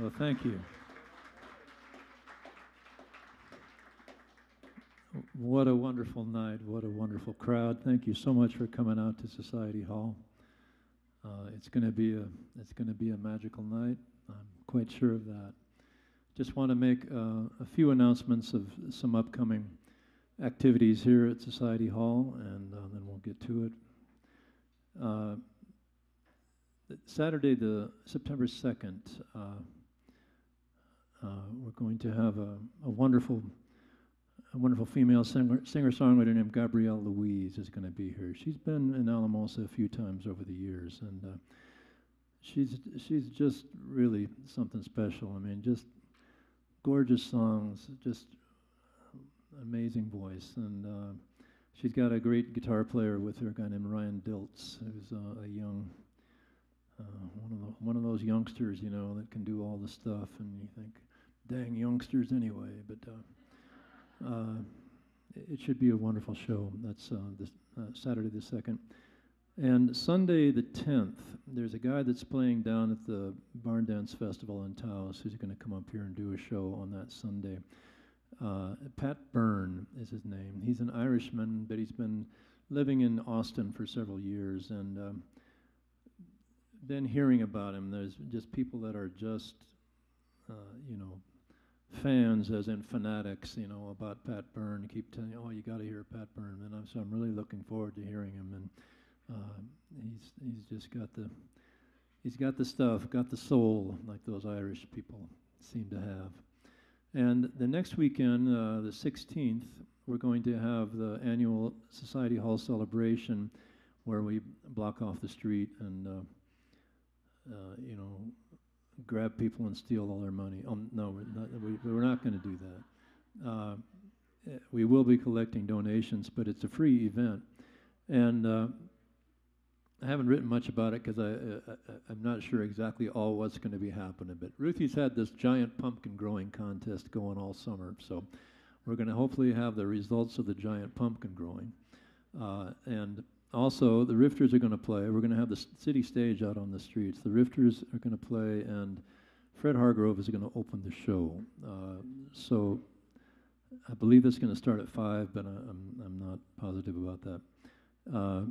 Well, thank you. What a wonderful night. What a wonderful crowd. Thank you so much for coming out to Society Hall. Uh, it's going to be a it's going to be a magical night. I'm quite sure of that. Just want to make uh, a few announcements of some upcoming activities here at Society Hall, and uh, then we'll get to it. Uh, Saturday, the September 2nd, uh, we're going to have a, a wonderful a wonderful female singer, singer-songwriter named Gabrielle Louise is going to be here. She's been in Alamosa a few times over the years, and uh, she's she's just really something special. I mean, just gorgeous songs, just amazing voice, and uh, she's got a great guitar player with her, a guy named Ryan Diltz, who's uh, a young uh, one of the, one of those youngsters, you know, that can do all the stuff, and you think, dang youngsters anyway, but. Uh, uh, it should be a wonderful show. That's uh, this, uh, Saturday the 2nd. And Sunday the 10th, there's a guy that's playing down at the Barn Dance Festival in Taos who's going to come up here and do a show on that Sunday. Uh, Pat Byrne is his name. He's an Irishman, but he's been living in Austin for several years. And um, been hearing about him. There's just people that are just, uh, you know, fans, as in fanatics, you know, about Pat Byrne. Keep telling oh, you got to hear Pat Byrne, and I'm, so I'm really looking forward to hearing him. And uh, he's he's just got the he's got the stuff, got the soul, like those Irish people seem to have. And the next weekend, uh, the 16th, we're going to have the annual Society Hall celebration, where we block off the street and uh, uh you know grab people and steal all their money. Um, no, we're not, we, not going to do that. Uh, we will be collecting donations, but it's a free event. And uh, I haven't written much about it because I, uh, I'm not sure exactly all what's going to be happening. But Ruthie's had this giant pumpkin growing contest going all summer. So we're going to hopefully have the results of the giant pumpkin growing. Uh, and also, the Rifters are going to play. We're going to have the city stage out on the streets. The Rifters are going to play, and Fred Hargrove is going to open the show. Uh, so I believe it's going to start at 5, but I, am I'm, I'm not positive about that. Uh,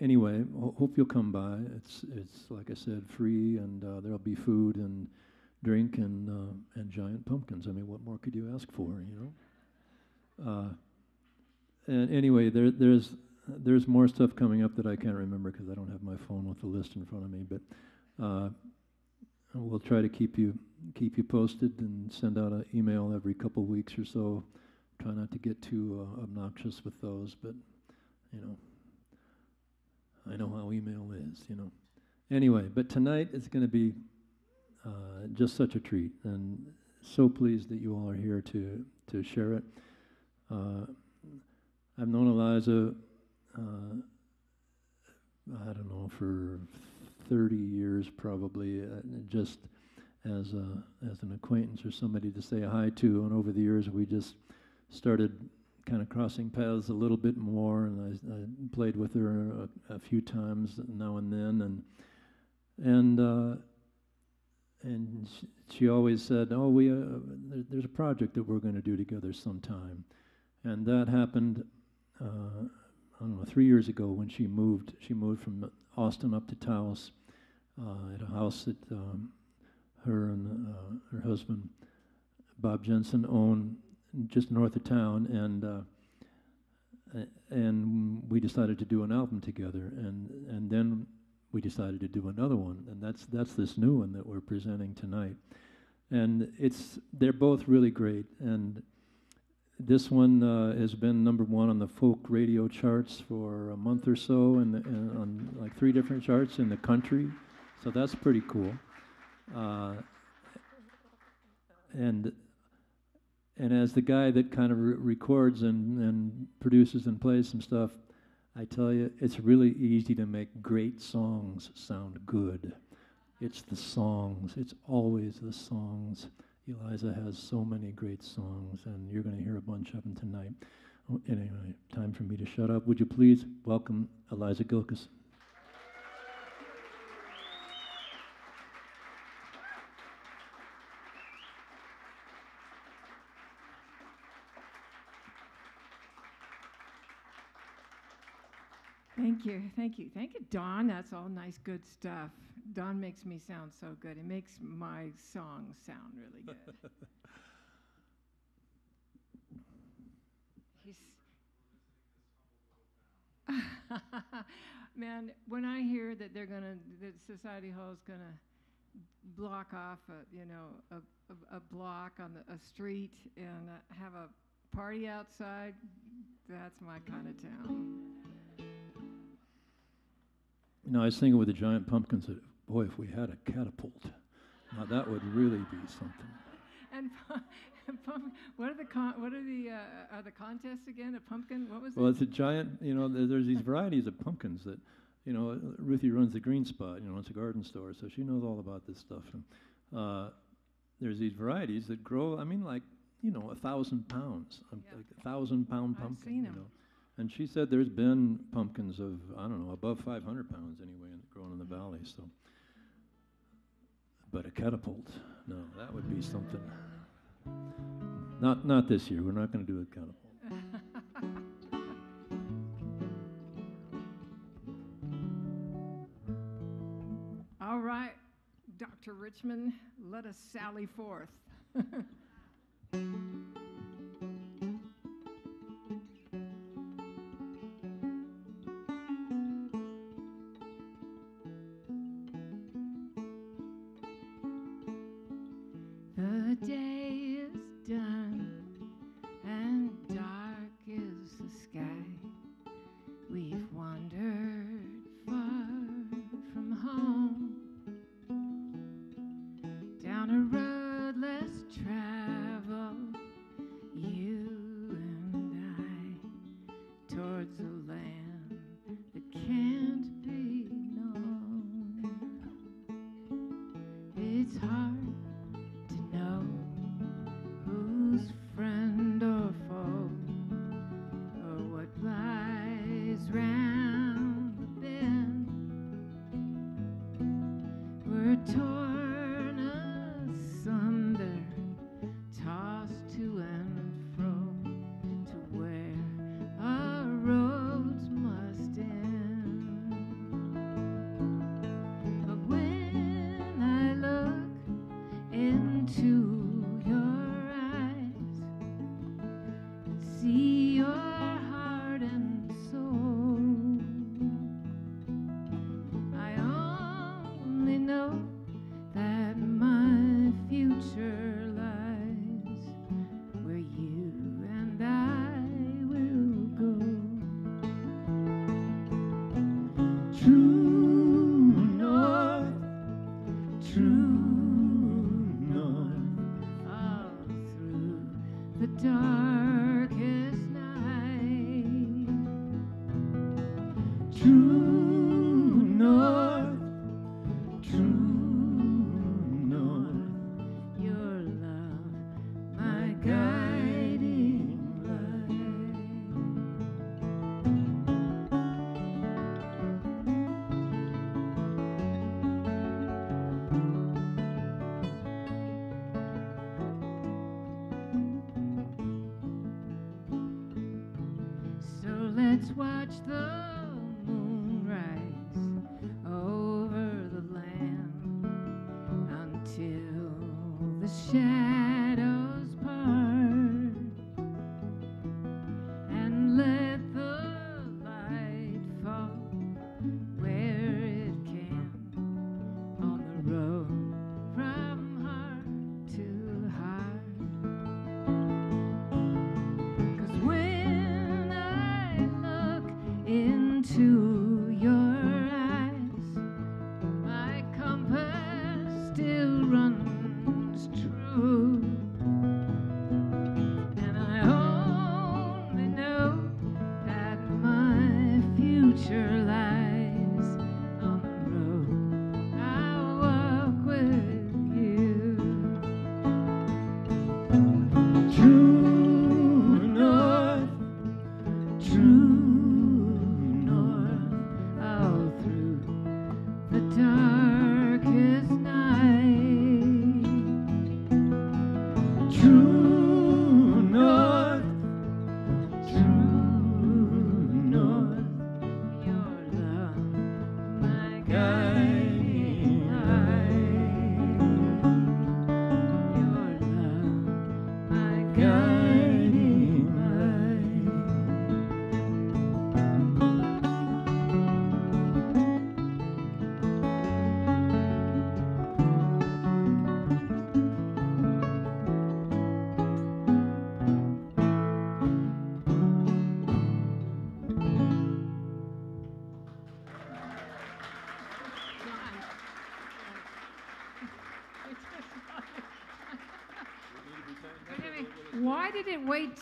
anyway, ho hope you'll come by. It's, it's like I said, free, and uh, there'll be food and drink and, uh, and giant pumpkins. I mean, what more could you ask for, you know? Uh, and anyway, there, there's there's more stuff coming up that I can't remember because I don't have my phone with the list in front of me. But uh, we'll try to keep you keep you posted and send out an email every couple weeks or so. Try not to get too uh, obnoxious with those, but you know, I know how email is. You know. Anyway, but tonight is going to be uh, just such a treat, and so pleased that you all are here to to share it. Uh, I've known Eliza uh, I don't know, for 30 years probably, uh, just as a, as an acquaintance or somebody to say hi to. And over the years, we just started kind of crossing paths a little bit more. And I, I played with her a, a, few times now and then, and and uh, and she, she, always said, "Oh, we uh, there, there's a project that we're going to do together sometime," and that happened. Don't know, three years ago when she moved. She moved from Austin up to Taos uh, at a house that um, her and uh, her husband, Bob Jensen, own just north of town, and uh, and we decided to do an album together, and and then we decided to do another one, and that's that's this new one that we're presenting tonight, and it's they're both really great, and this one uh, has been number one on the folk radio charts for a month or so, and on like three different charts in the country. So that's pretty cool. Uh, and and as the guy that kind of re records and, and produces and plays some stuff, I tell you, it's really easy to make great songs sound good. It's the songs. It's always the songs. Eliza has so many great songs, and you're going to hear a bunch of them tonight. Oh, anyway, time for me to shut up. Would you please welcome Eliza Gilkyson? Thank you, thank you, thank you, Don. That's all nice, good stuff. Don makes me sound so good. It makes my song sound really good. He's Man, when I hear that they're gonna, that Society Hall is gonna block off, a, you know, a, a, a block on the, a street and uh, have a party outside, that's my kind of town. You know, I was thinking with the giant pumpkins that, boy, if we had a catapult, now that would really be something. And pump, what are the con- what are the uh, are the contests again? A pumpkin? What was Well, it? it's a giant, you know, there's these varieties of pumpkins that, you know, Ruthie runs the Green Spot, you know, it's a garden store, so she knows all about this stuff. And, uh, there's these varieties that grow, I mean, like, you know, a thousand pounds, a, Yeah. like a thousand pound I've pumpkin, seen you know. And she said there's been pumpkins of, I don't know, above 500 pounds anyway, in- grown in the valley, so. But a catapult, no, that would be something. Not, not this year, we're not gonna do a catapult. All right, Dr. Richmond, let us sally forth.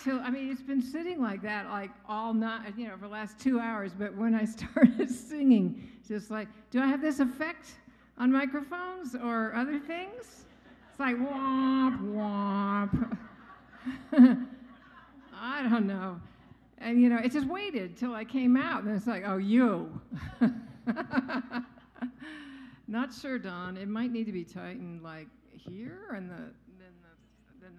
till, I mean, it's been sitting like that like all night, you know, for the last two hours. But when I started singing, just like, do I have this effect on microphones or other things? It's like womp womp. I don't know. And you know, it just waited till I came out, and it's like, oh, you. Not sure, Don. It might need to be tightened like here, and the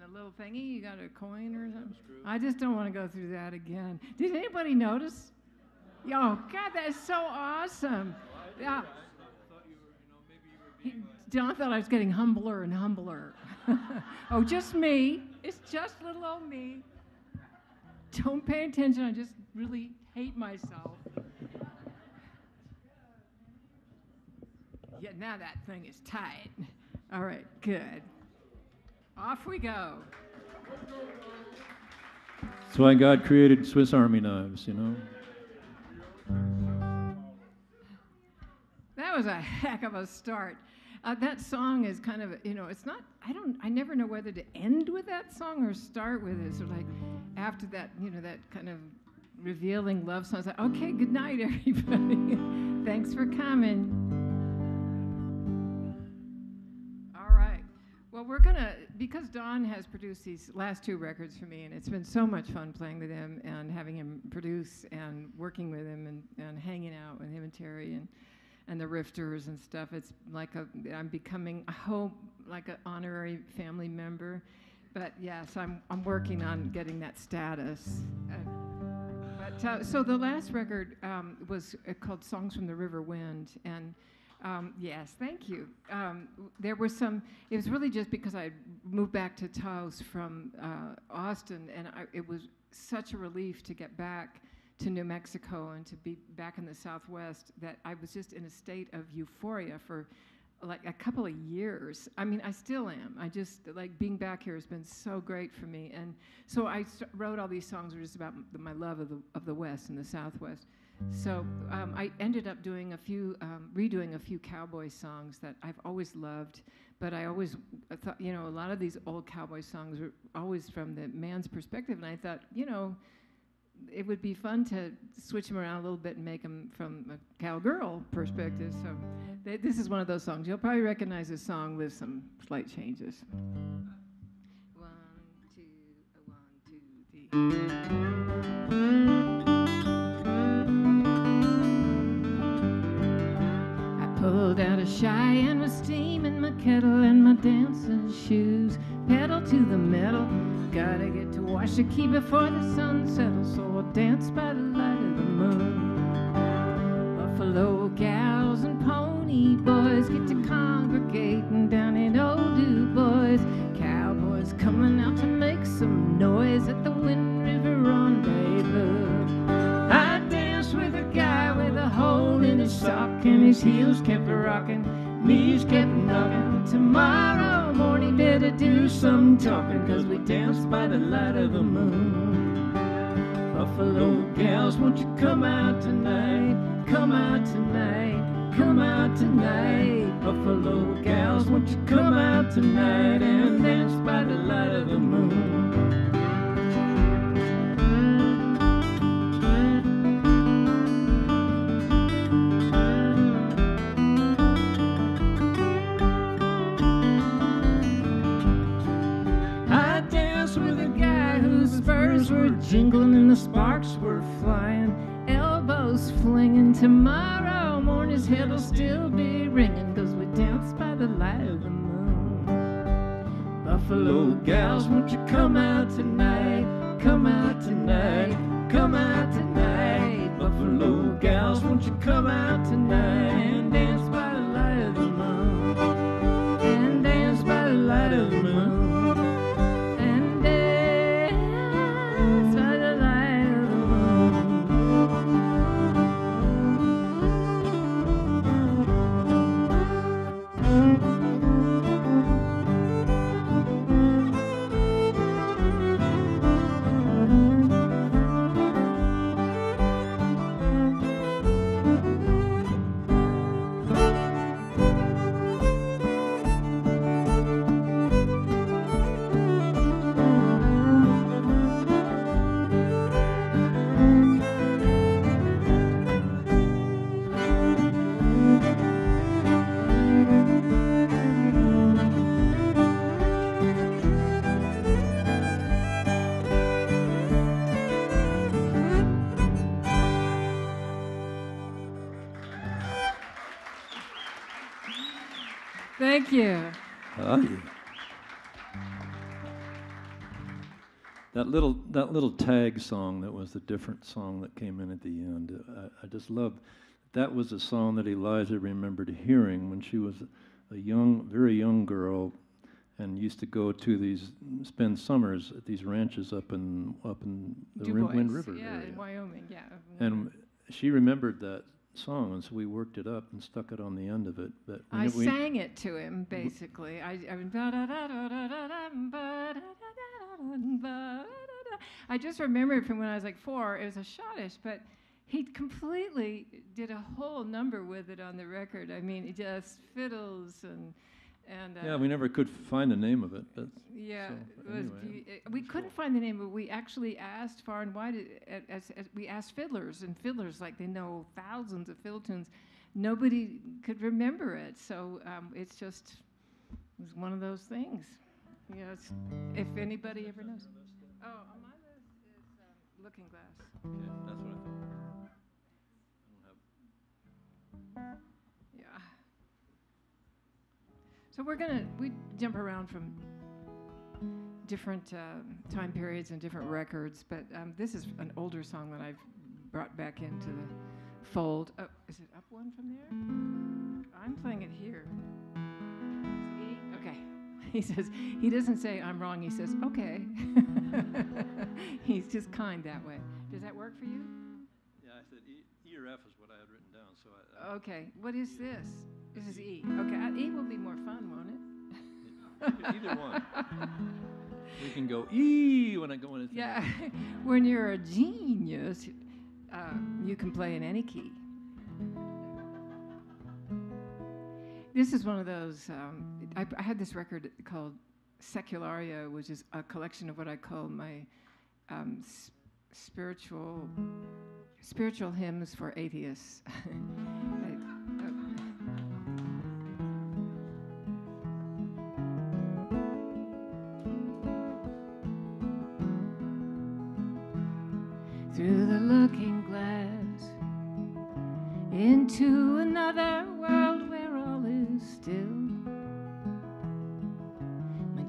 the little thingy. You got a coin or something. I just don't want to go through that again. Did anybody notice? Oh God, that is so awesome. Yeah. Don thought I was getting humbler and humbler. oh, just me. It's just little old me. Don't pay attention. I just really hate myself. Yeah, now that thing is tight. All right, good. Off we go. That's why God created Swiss Army knives, you know? That was a heck of a start. Uh, that song is kind of, you know, it's not, I don't, I never know whether to end with that song or start with it. So, like, after that, you know, that kind of revealing love song, it's like, okay, good night, everybody. Thanks for coming. Well, we're going to, because Don has produced these last two records for me, and it's been so much fun playing with him and having him produce and working with him and, and hanging out with him and Terry and, and the rifters and stuff. It's like a, I'm becoming, I hope, like an honorary family member. But yes, I'm, I'm working on getting that status. Uh, but uh, so the last record um, was uh, called Songs from the River Wind, and um, yes, thank you. Um, there were some. It was really just because I moved back to Taos from uh, Austin, and I, it was such a relief to get back to New Mexico and to be back in the Southwest that I was just in a state of euphoria for like a couple of years. I mean, I still am. I just like being back here has been so great for me, and so I wrote all these songs were just about my love of the of the West and the Southwest. So um, I ended up doing a few, um, redoing a few cowboy songs that I've always loved, but I always thought, you know, a lot of these old cowboy songs were always from the man's perspective, and I thought, you know, it would be fun to switch them around a little bit and make them from a cowgirl perspective. So th- this is one of those songs. You'll probably recognize this song with some slight changes. One, two, one, two, three. Pulled out a Cheyenne with steam in my kettle and my dancing shoes. Pedal to the metal, gotta get to Washakie before the sun settles. So I'll dance by the light of the moon. Buffalo gals and pony boys get to congregating down in Old Du Bois. Cowboys coming out to make some noise at the Wind and his heels kept a rocking, knees kept knocking. Tomorrow morning, better do some talking, cause we danced by the light of the moon. Buffalo gals, won't you come out tonight? Come out tonight, come out tonight. Buffalo gals, won't you come out tonight and dance by the light of the moon? Jingling and the sparks were flying, elbows flinging. Tomorrow morning's head'll still be ringing, cause we danced by the light of the moon. Buffalo gals, won't you come out tonight? Come out tonight, come out tonight. Buffalo gals, won't you come out tonight and dance That little that little tag song that was the different song that came in at the end. I, I just love that was a song that Eliza remembered hearing when she was a young, very young girl, and used to go to these spend summers at these ranches up in up in the Rim- Wind River yeah, area. in Wyoming, yeah. And she remembered that song, and so we worked it up and stuck it on the end of it. But we I sang it to him basically. I, I, I just remember it from when I was like four. It was a schottische, but he completely did a whole number with it on the record. I mean, it just fiddles and and uh, yeah, we never could find the name of it. But yeah, so, it was we couldn't find the name, but we actually asked far and wide. uh, as, as we asked fiddlers, and fiddlers like they know thousands of fiddle tunes. Nobody could remember it, so um, it's just it was one of those things. Yes, if anybody ever knows. Oh, on my list is um, Looking Glass. yeah, that's what I thought. Yeah. So we're gonna we jump around from different um time periods and different records, but um, this is an older song that I've brought back into the fold. Oh, is it up one from there? I'm playing it here. E? He says he doesn't say I'm wrong. He says okay. He's just kind that way. Does that work for you? Yeah, I said E, e or F is what I had written down. So I, I Okay. What is this? This is E. Okay. uh, E will be more fun, won't it? either one. We can go E when I go in. Yeah, when you're a genius, uh, you can play in any key. This is one of those. Um, I, I had this record called Secularia, which is a collection of what I call my um, s- spiritual spiritual hymns for atheists.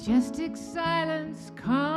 Majestic silence calls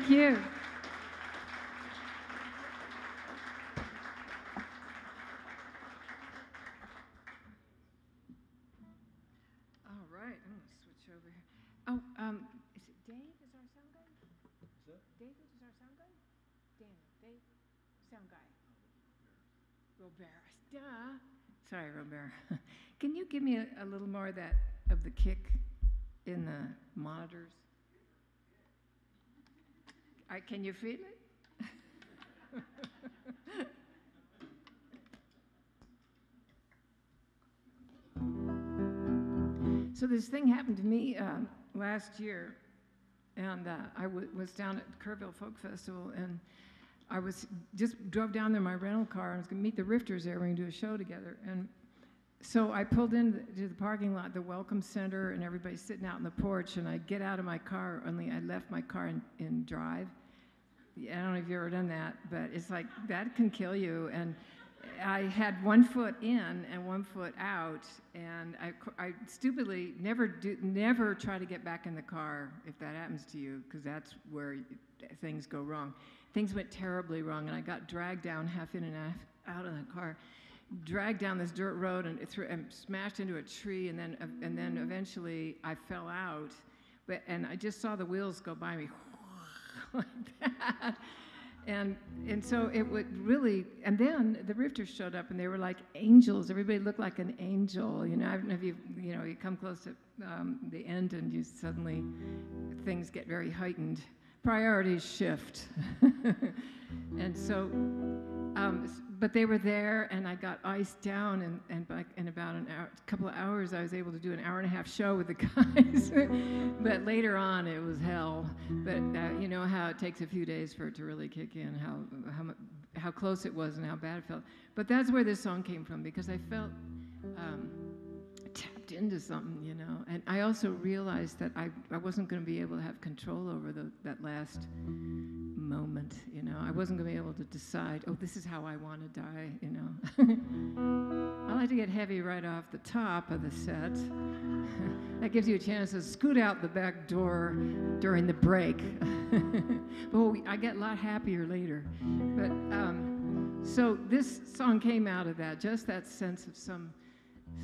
Thank you. All right, I'm going to switch over here. Oh, um, is it Dave is our sound guy? David is our sound guy? Daniel, Dave, sound guy. Robert, duh. Sorry, Robert. Can you give me a, a little more of that, of the kick in the monitors? Can you feel it? so this thing happened to me uh, last year, and uh, I was down at Kerrville Folk Festival, and I was just drove down there in my rental car and I was going to meet the Rifters there. We're going to do a show together, and so I pulled into the, the parking lot, the Welcome Center, and everybody's sitting out on the porch. And I get out of my car, only I left my car in, in drive. I don't know if you've ever done that, but it's like that can kill you. And I had one foot in and one foot out, and I, I stupidly never do, never try to get back in the car if that happens to you, because that's where things go wrong. Things went terribly wrong, and I got dragged down half in and half out of the car dragged down this dirt road and, threw, and smashed into a tree, and then, and then eventually I fell out. But, and I just saw the wheels go by me like that. And, and so it would really, and then the rifters showed up and they were like angels. Everybody looked like an angel. You know, I don't know if you, you know, you come close to um, the end and you suddenly, things get very heightened. Priorities shift. and so, um, but they were there, and I got iced down, and, and by, in about an hour, a couple of hours, I was able to do an hour and a half show with the guys. but later on, it was hell. But uh, you know how it takes a few days for it to really kick in, how, how, how close it was and how bad it felt. But that's where this song came from, because I felt um, tapped into something, you know. And I also realized that I, I wasn't going to be able to have control over the, that last moment, you know. I wasn't going to be able to decide, oh, this is how I want to die, you know. I like to get heavy right off the top of the set. that gives you a chance to scoot out the back door during the break. but I get a lot happier later. But um, so this song came out of that, just that sense of some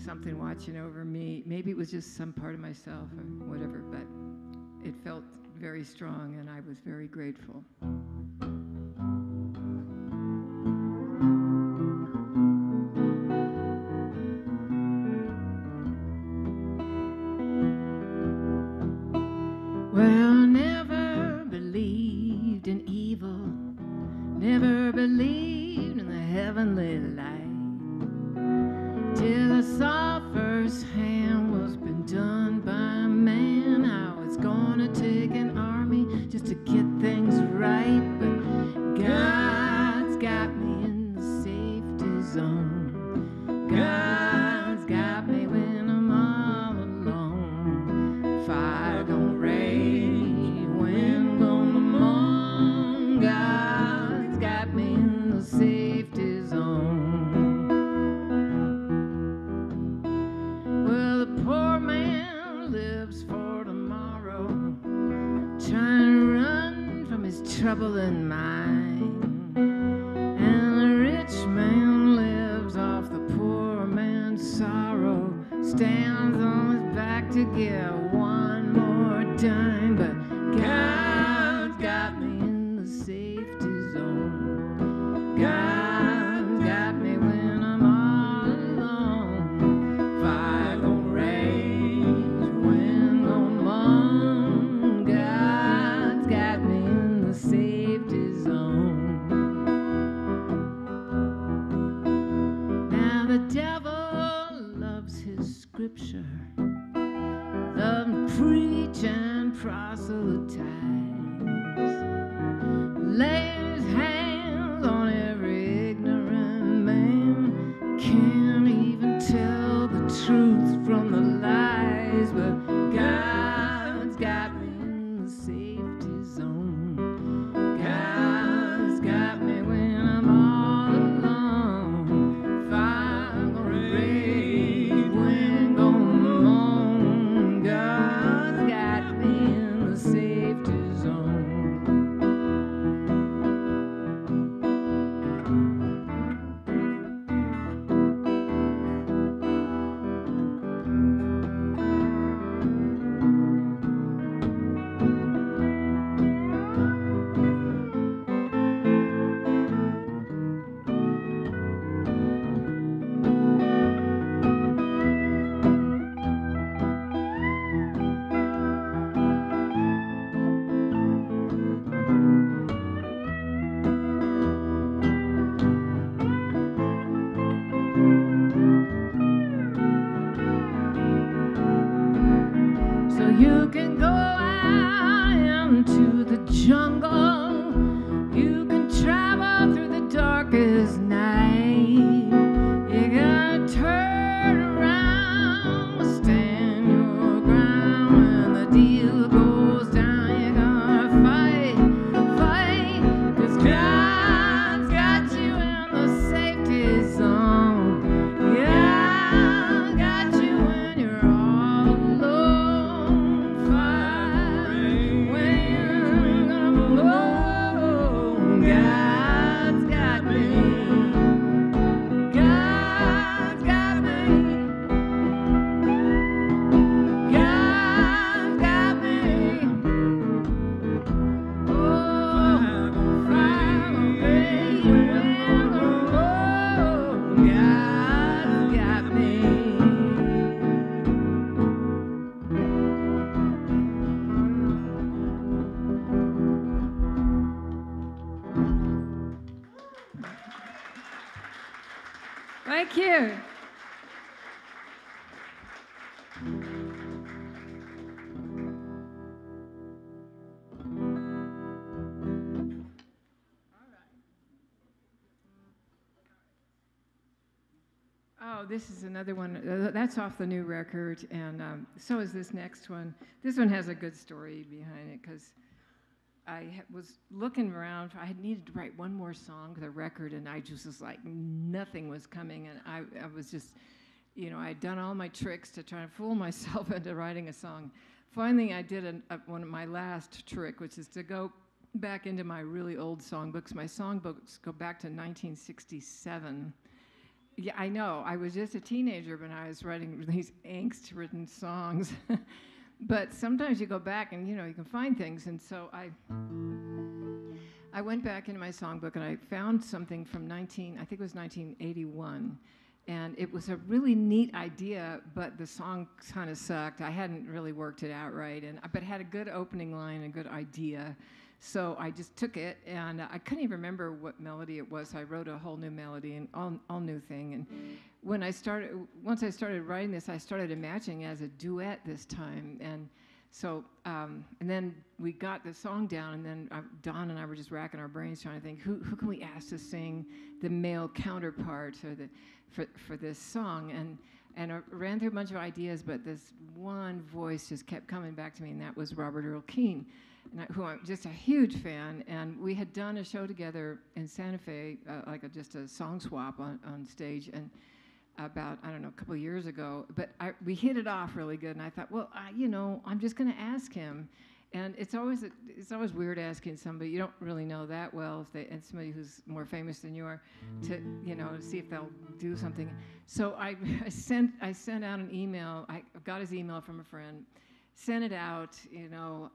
something watching over me. Maybe it was just some part of myself or whatever, but it felt very strong, and I was very grateful. This is another one. uh, That's off the new record, and um, so is this next one. This one has a good story behind it because I was looking around. I had needed to write one more song for the record, and I just was like, nothing was coming, and I, I was just, you know, I had done all my tricks to try to fool myself into writing a song. Finally, I did a, one of my last trick, which is to go back into my really old songbooks. My songbooks go back to 1967. Yeah, I know. I was just a teenager when I was writing these angst-ridden songs. but sometimes you go back and you know you can find things, and so I I went back into my songbook and I found something from 19, I think it was 1981. And it was a really neat idea, but the song kind of sucked. I hadn't really worked it out right, and but had a good opening line, a good idea. So I just took it, and I couldn't even remember what melody it was. I wrote a whole new melody and all, all new thing. And when I started, once I started writing this, I started imagining as a duet this time. And so, um, and then we got the song down, and then uh, Don and I were just racking our brains trying to think who, who can we ask to sing the male counterpart or the, for, for this song. And, and I ran through a bunch of ideas, but this one voice just kept coming back to me, and that was Robert Earl I, who I'm just a huge fan. And we had done a show together in Santa Fe, uh, like a, just a song swap on, on stage, and about I don't know a couple years ago. But I, we hit it off really good, and I thought, well, I, you know, I'm just going to ask him. And it's always a, it's always weird asking somebody you don't really know that well, if they and somebody who's more famous than you are, to you know to see if they'll do something. So I, I sent I sent out an email. I got his email from a friend, sent it out. You know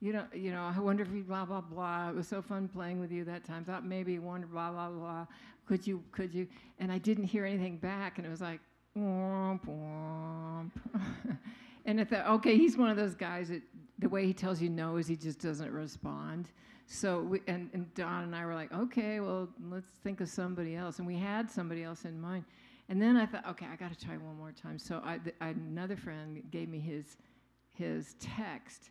you know, you know, I wonder if you blah blah blah. It was so fun playing with you that time. Thought maybe wonder blah blah blah. Could you could you? And I didn't hear anything back, and it was like, womp womp. and I thought, okay, he's one of those guys that the way he tells you no is he just doesn't respond. So we, and, and Don and I were like, okay, well, let's think of somebody else. And we had somebody else in mind. And then I thought, okay, I got to try one more time. So I, th- I, another friend gave me his, his text.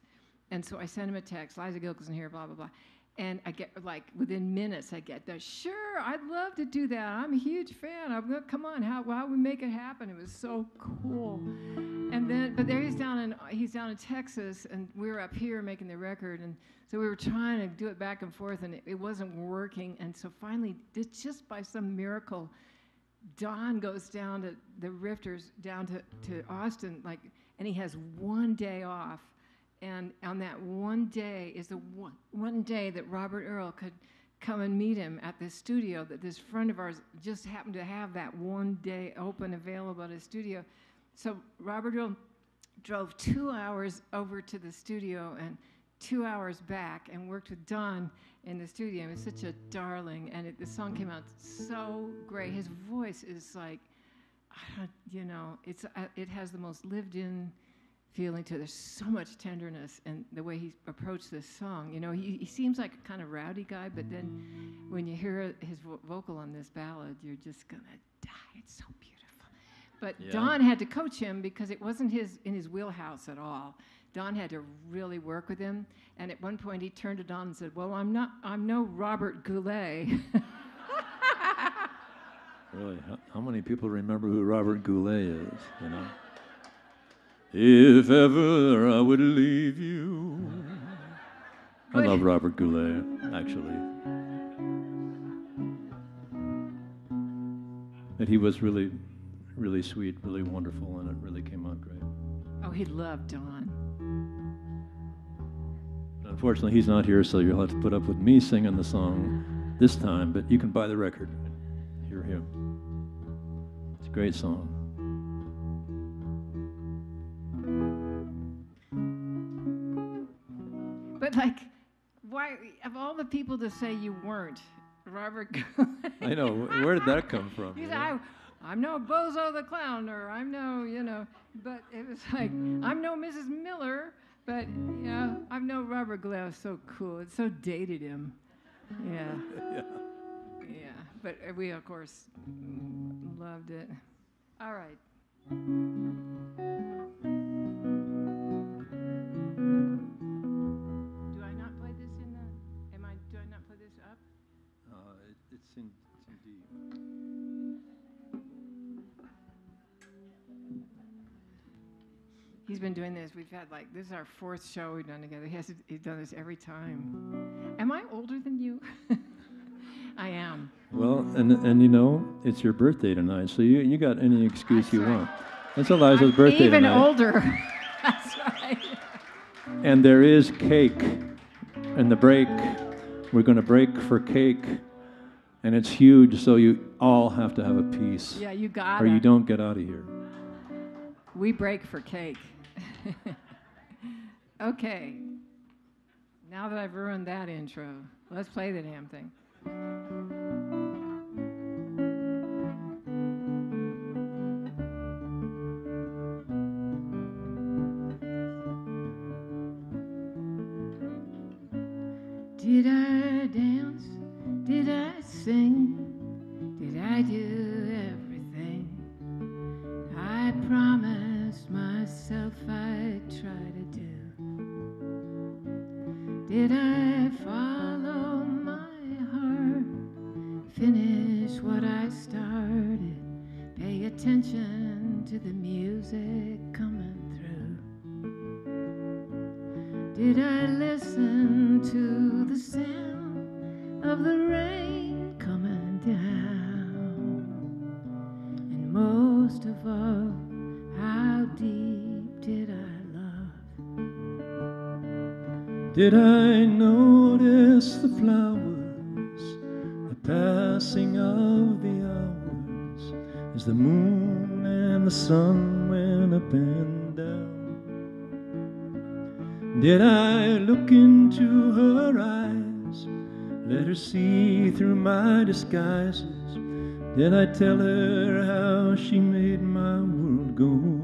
And so I sent him a text, Liza Gilkyson here, blah, blah, blah. And I get, like, within minutes, I get that, sure, I'd love to do that. I'm a huge fan. I'm gonna, come on, how, how we make it happen? It was so cool. And then, but there he's down in, he's down in Texas, and we were up here making the record. And so we were trying to do it back and forth, and it, it wasn't working. And so finally, just by some miracle, Don goes down to the Rifters, down to, to Austin, like, and he has one day off. And on that one day is the one, one day that Robert Earl could come and meet him at this studio that this friend of ours just happened to have that one day open available at his studio. So Robert Earl drove two hours over to the studio and two hours back and worked with Don in the studio. He was such a darling, and it, the song came out so great. His voice is like, you know, it's uh, it has the most lived-in feeling to. There's so much tenderness in the way he approached this song. You know, he, he seems like a kind of rowdy guy, but then when you hear his vo- vocal on this ballad, you're just gonna die. It's so beautiful. But Yeah. Don had to coach him because it wasn't his in his wheelhouse at all. Don had to really work with him, and at one point he turned to Don and said, "Well, I'm not. I'm no Robert Goulet." Really, how, how many people remember who Robert Goulet is? You know. If ever I would leave you. I love Robert Goulet, actually. And he was really, really sweet, really wonderful, and it really came out great. oh, he loved Don. Unfortunately, he's not here, so you'll have to put up with me singing the song this time, but you can buy the record. Hear him. It's a great song. like, why of all the people to say you weren't Robert? I know. Where did that come from? You you said, know? I, I'm no Bozo the Clown, or I'm no, you know, but it was like, I'm no Mrs. Miller, but, you know, I'm no Robert Goulet. So cool. It so dated him. Yeah, yeah. yeah. But uh, we, of course, loved it. All right. He's been doing this. We've had like this is our fourth show we've done together. He has he's done this every time. Am I older than you? I am. Well, and and you know, it's your birthday tonight, so you you got any excuse That's you right. want. It's Eliza's I'm birthday even tonight, older. That's right. and there is cake. And the break, we're going to break for cake, and it's huge, so you all have to have a piece, Yeah, you got or you don't get out of here. We break for cake. okay. Now that I've ruined that intro, let's play the damn thing. Did I notice the flowers, the passing of the hours, as the moon and the sun went up and down? Did I look into her eyes? Let her see through my disguises. Did I tell her how she made my world go?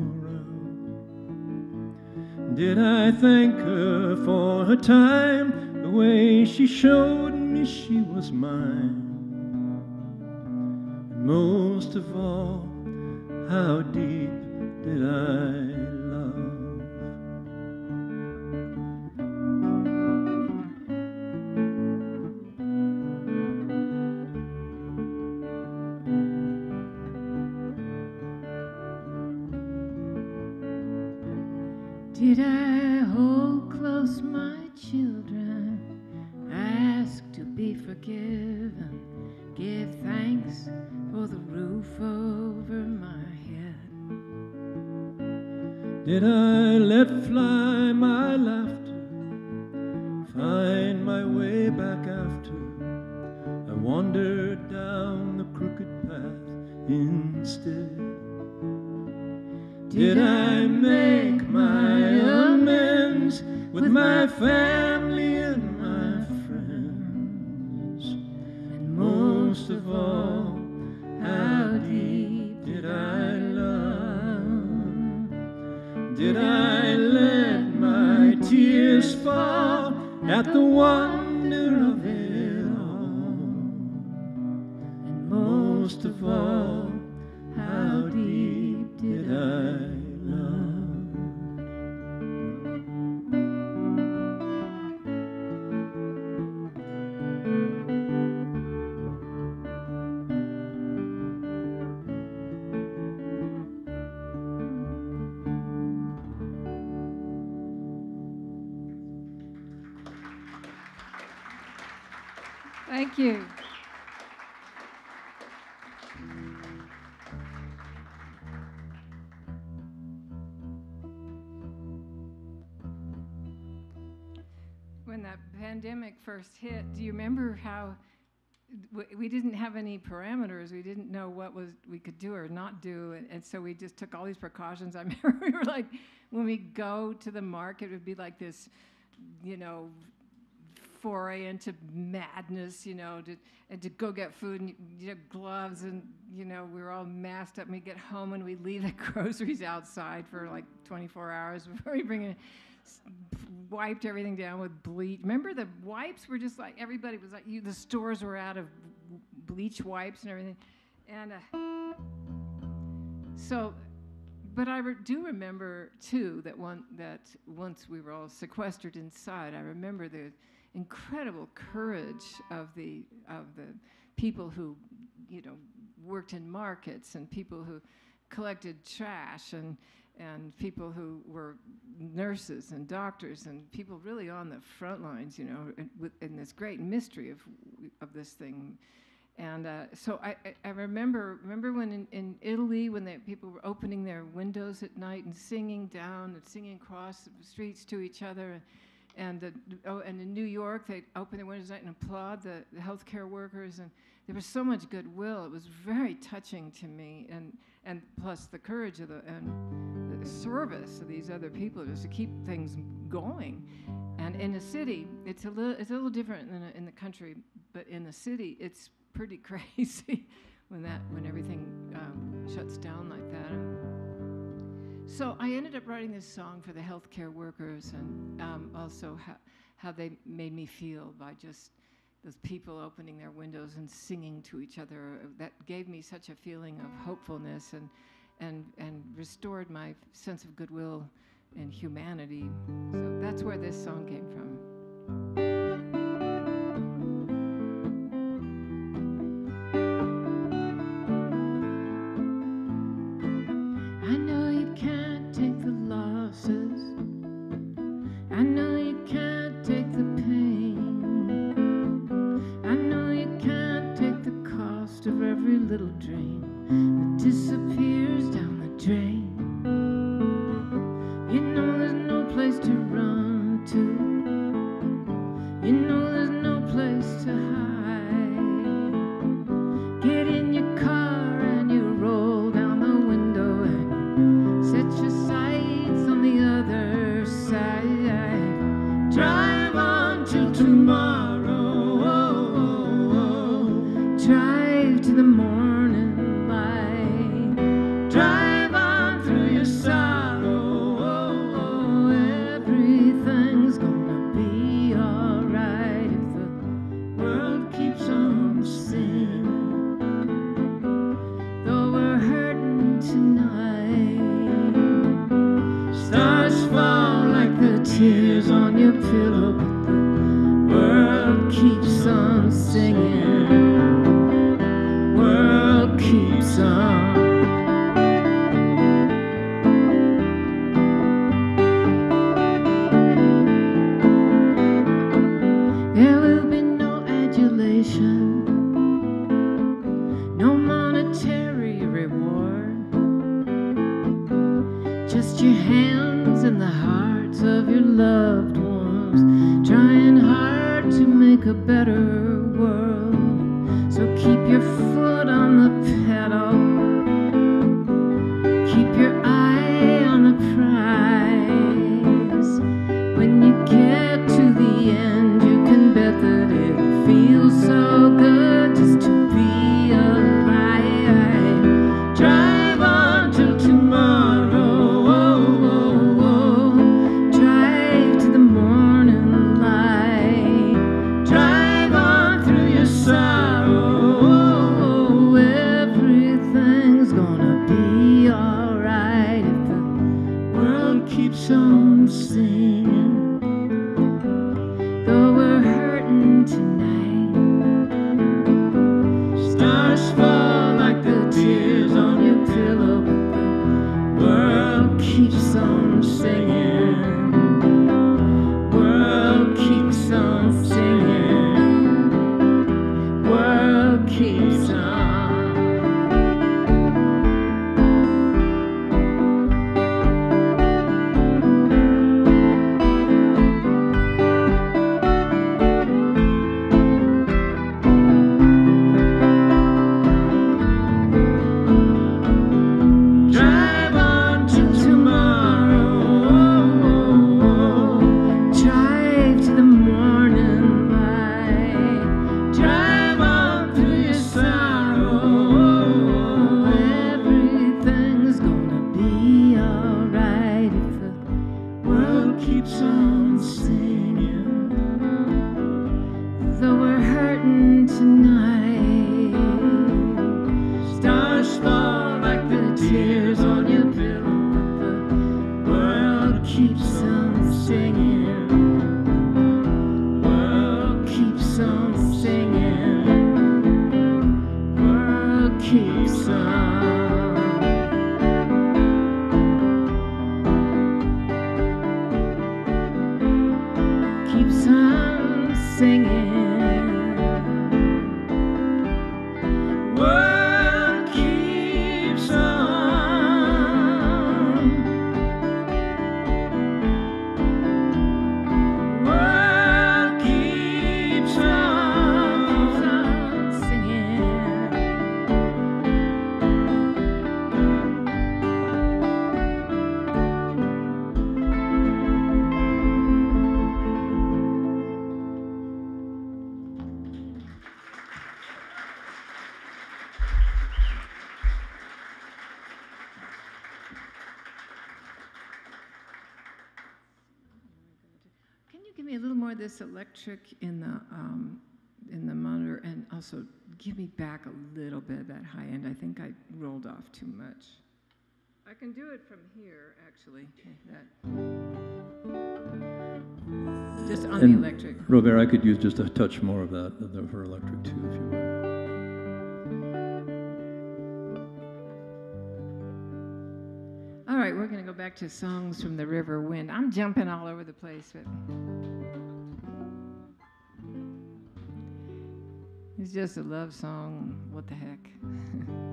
Did I thank her for her time, the way she showed me she was mine? And most of all, how deep did I hit, do you remember how we didn't have any parameters? We didn't know what was we could do or not do, and, and so we just took all these precautions. I remember we were like, when we go to the market, it would be like this, you know, foray into madness, you know, to, and to go get food and you know, gloves and, you know, we were all masked up and we get home and we leave the groceries outside for like 24 hours before we bring it. s- Wiped everything down with bleach. Remember the wipes were just like everybody was like you. The stores were out of bleach wipes and everything, and uh, so but I re- do remember too that one that once we were all sequestered inside, I remember the incredible courage of the of the people who, you know, worked in markets and people who collected trash and and people who were nurses and doctors and people really on the front lines, you know, in, in this great mystery of of this thing. And uh, so I, I, remember remember when in, in Italy when the people were opening their windows at night and singing down and singing across the streets to each other, and the, oh, and in New York they opened their windows and applaud the, the healthcare workers and there was so much goodwill. It was very touching to me, and and plus the courage of the and the service of these other people just to keep things going. And in a city, it's a little it's a little different than in the country, but in the city, it's pretty crazy when that when everything um, shuts down like that. So I ended up writing this song for the healthcare workers, and um, also how, how they made me feel by just those people opening their windows and singing to each other. That gave me such a feeling of hopefulness and and and restored my sense of goodwill and humanity. So that's where this song came from. This electric in the, um, in the monitor and also give me back a little bit of that high end? I think I rolled off too much. I can do it from here, actually. That. Just on And- the electric. Robert, I could use just a touch more of that, of for electric too, if you would. All right, we're going to go back to songs from the River Wind. I'm jumping all over the place, but it's just a love song. What the heck?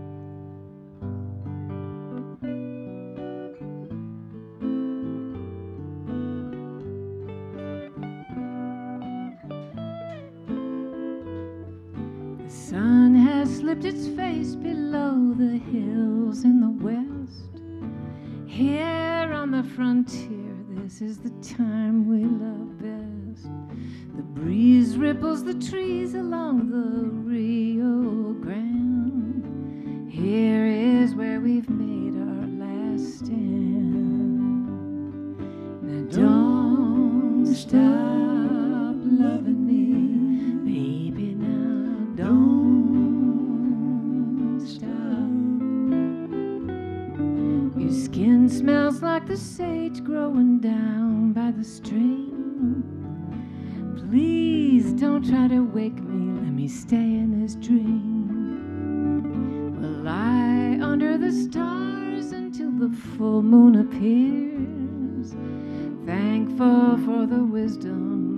The sun has slipped its face below the hills in the west. Here on the frontier, this is the time we love best. The breeze ripples the trees along the Rio stay in this dream. We'll lie under the stars until the full moon appears. Thankful for the wisdom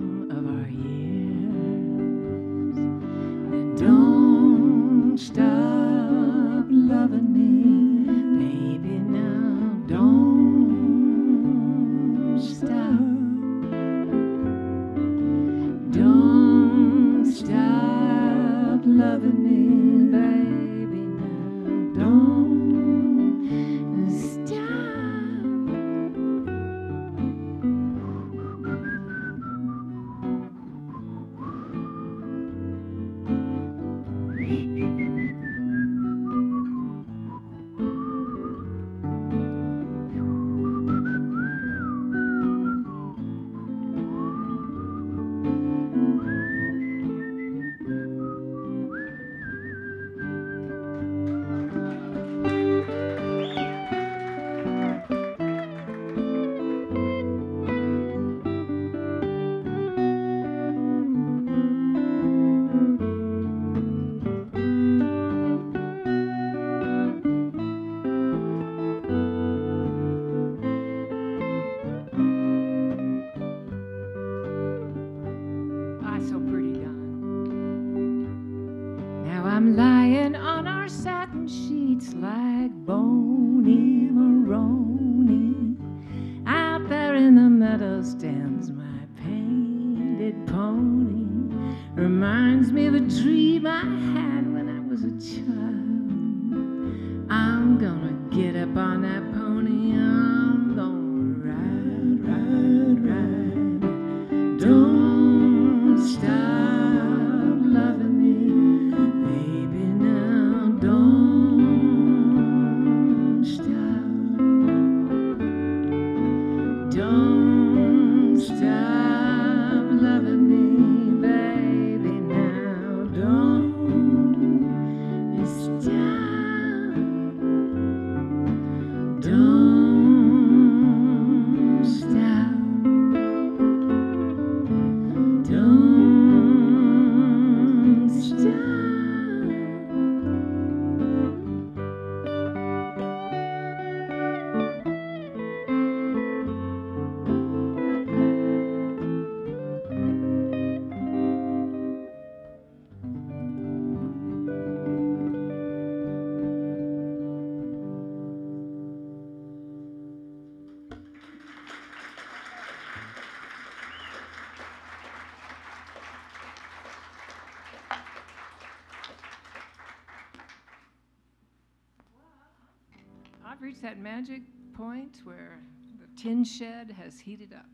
magic point where the tin shed has heated up.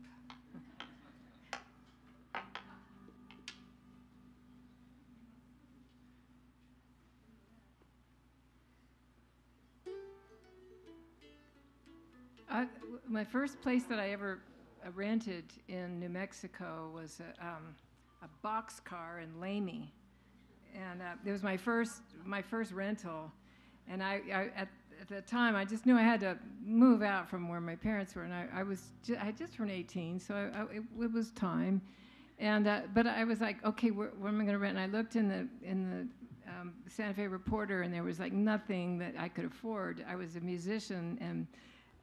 I, my first place that I ever uh, rented in New Mexico was a, um, a boxcar in Lamy, and uh, it was my first my first rental. And I, I at, at the time, I just knew I had to move out from where my parents were, and I, I was ju- I had just turned 18, so I, I, it, it was time. And uh, but I was like, okay, where, where am I going to rent? And I looked in the in the um, Santa Fe Reporter, and there was like nothing that I could afford. I was a musician, and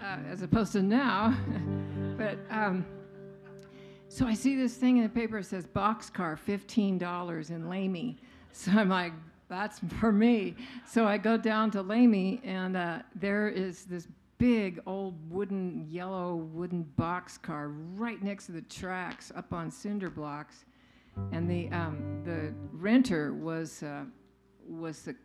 uh, as opposed to now, but. Um, so I see this thing in the paper that says boxcar, $15 in Lamy. So I'm like, that's for me. So I go down to Lamy, and uh, there is this big old wooden, yellow wooden boxcar right next to the tracks up on cinder blocks. And the, um, the renter was, uh, was the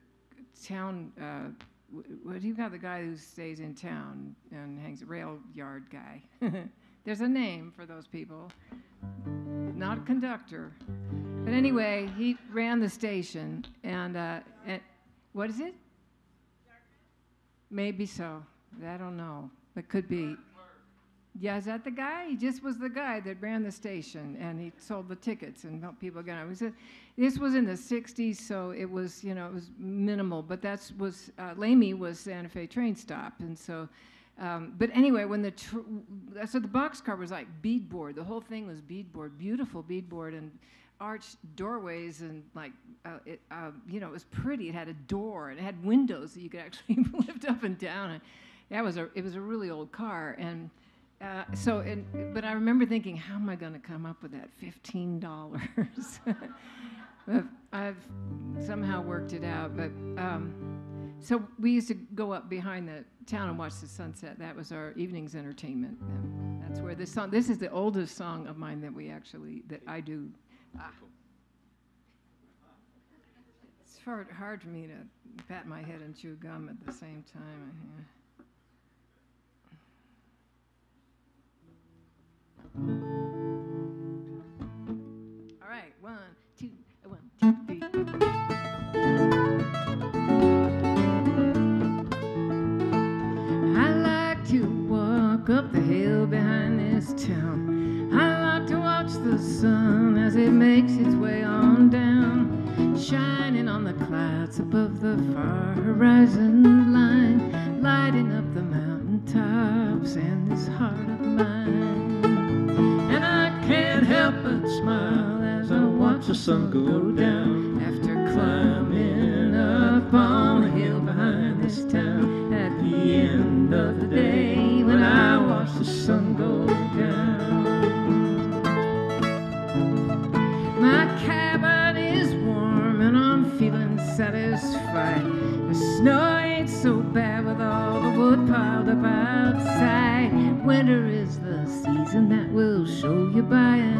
town, uh, wh- what do you got the guy who stays in town and hangs, rail yard guy? There's a name for those people not a conductor. But anyway, he ran the station, and, uh, and what is it? Maybe so. I don't know. It could be. Yeah, is that the guy? He just was the guy that ran the station, and he sold the tickets and helped people get on. This was in the '60s, so it was you know it was minimal. But that's was uh, Lamy was Santa Fe train stop, and so. Um, but anyway, when the tr- so the boxcar was like beadboard. The whole thing was beadboard, beautiful beadboard and arched doorways and like uh, it, uh, you know it was pretty. It had a door and it had windows that you could actually lift up and down. And that was a it was a really old car and. Uh, so, and, but I remember thinking, how am I going to come up with that fifteen dollars? But I've somehow worked it out. But um, so we used to go up behind the town and watch the sunset. That was our evening's entertainment. And that's where this song. This is the oldest song of mine that we actually that I do. Ah. It's hard, hard for me to pat my head and chew gum at the same time. All right, one, two, one, two, three. I like to walk up the hill behind this town. I like to watch the sun as it makes its way on down, shining on the clouds above the far horizon line, lighting up the mountain tops and this heart of mine. And I can't help but smile as I watch the sun go down after climbing Winter is the season that will show you by.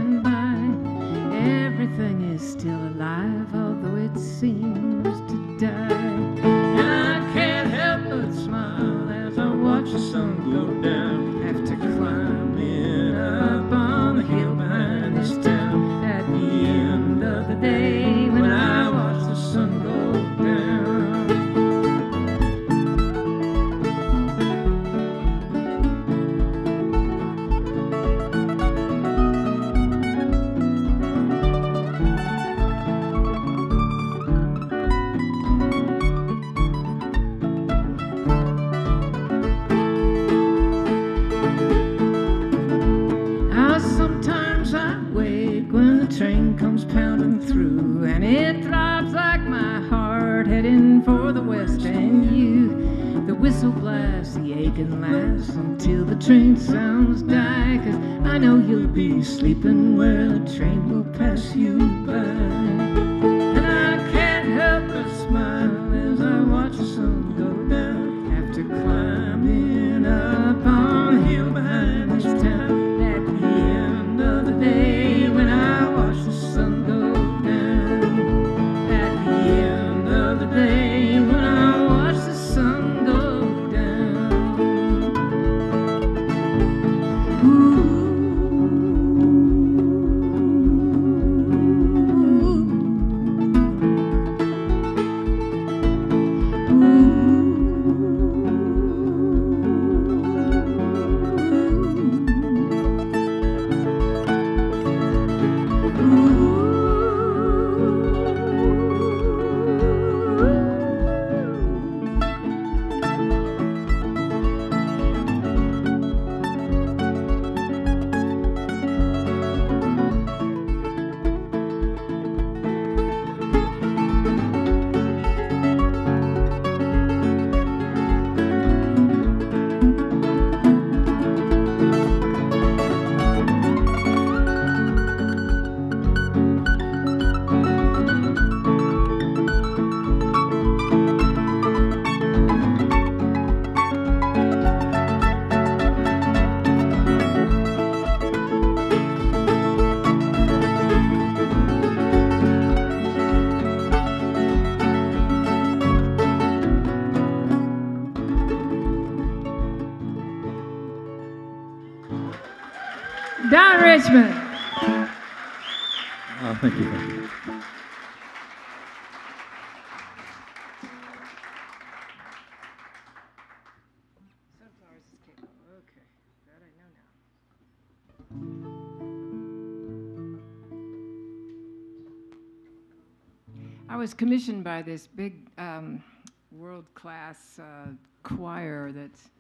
Commissioned by this big um, world-class uh, choir that's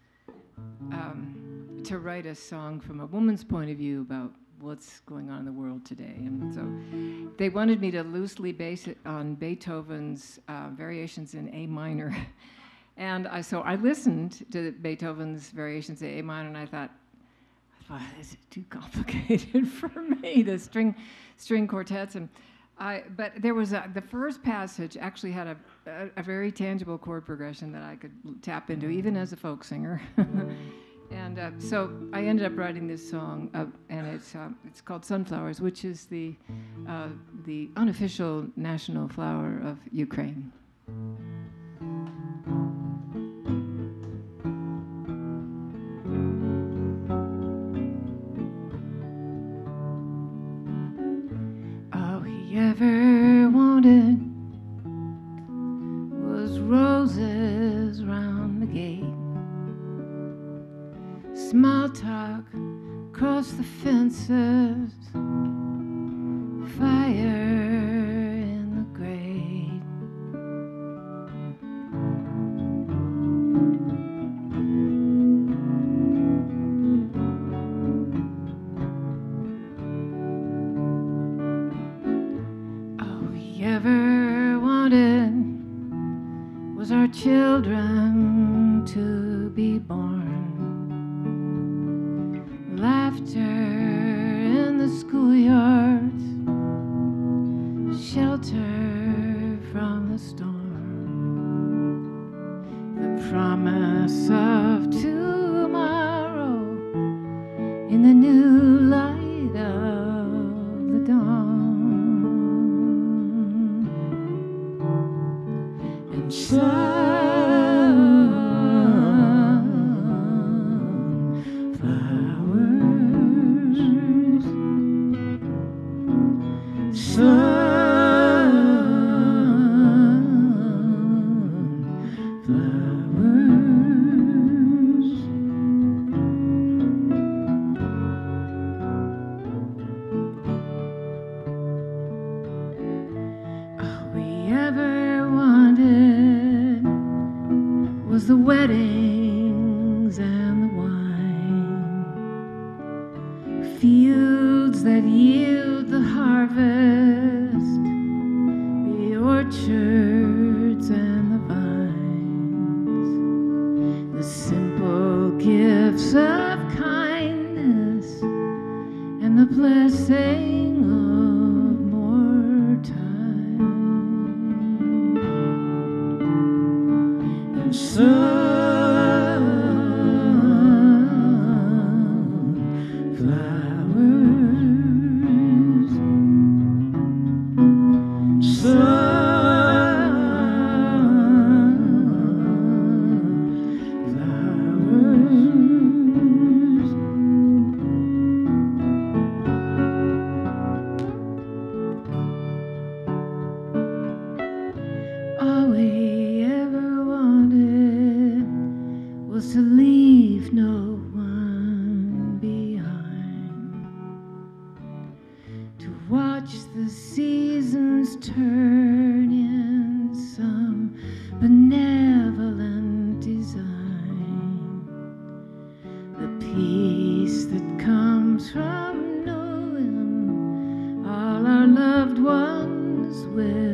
um, to write a song from a woman's point of view about what's going on in the world today. And so they wanted me to loosely base it on Beethoven's uh, variations in A minor. And I, so I listened to Beethoven's variations in A minor, and I thought, "Wow, this is too complicated for me. The string, string quartets, and I. But there was a, the first passage actually had a, a, a very tangible chord progression that I could tap into, even as a folk singer. and uh, so I ended up writing this song, uh, and it's uh, it's called Sunflowers, which is the uh, the unofficial national flower of Ukraine. Peace that comes from knowing all our loved ones will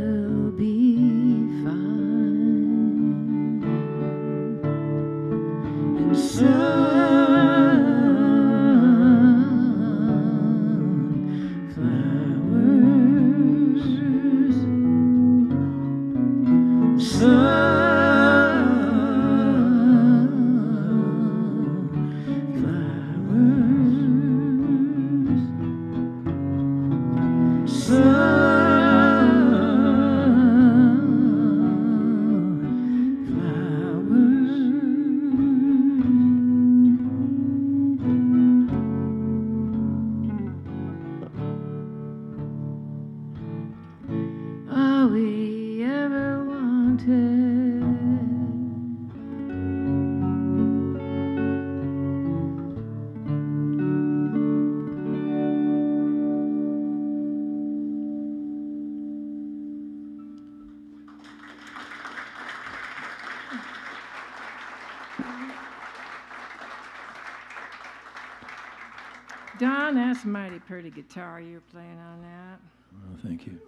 mighty pretty guitar you're playing on that. Oh, thank you.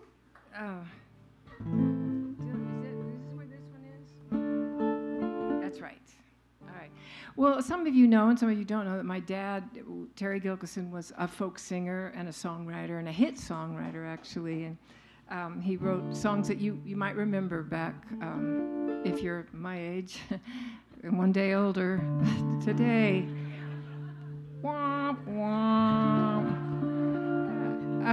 Oh. Is this where this one is? That's right. All right. Well, some of you know, and some of you don't know, that my dad, Terry Gilkyson, was a folk singer and a songwriter, and a hit songwriter, actually. And um, he wrote songs that you, you might remember back um, if you're my age, and one day older today.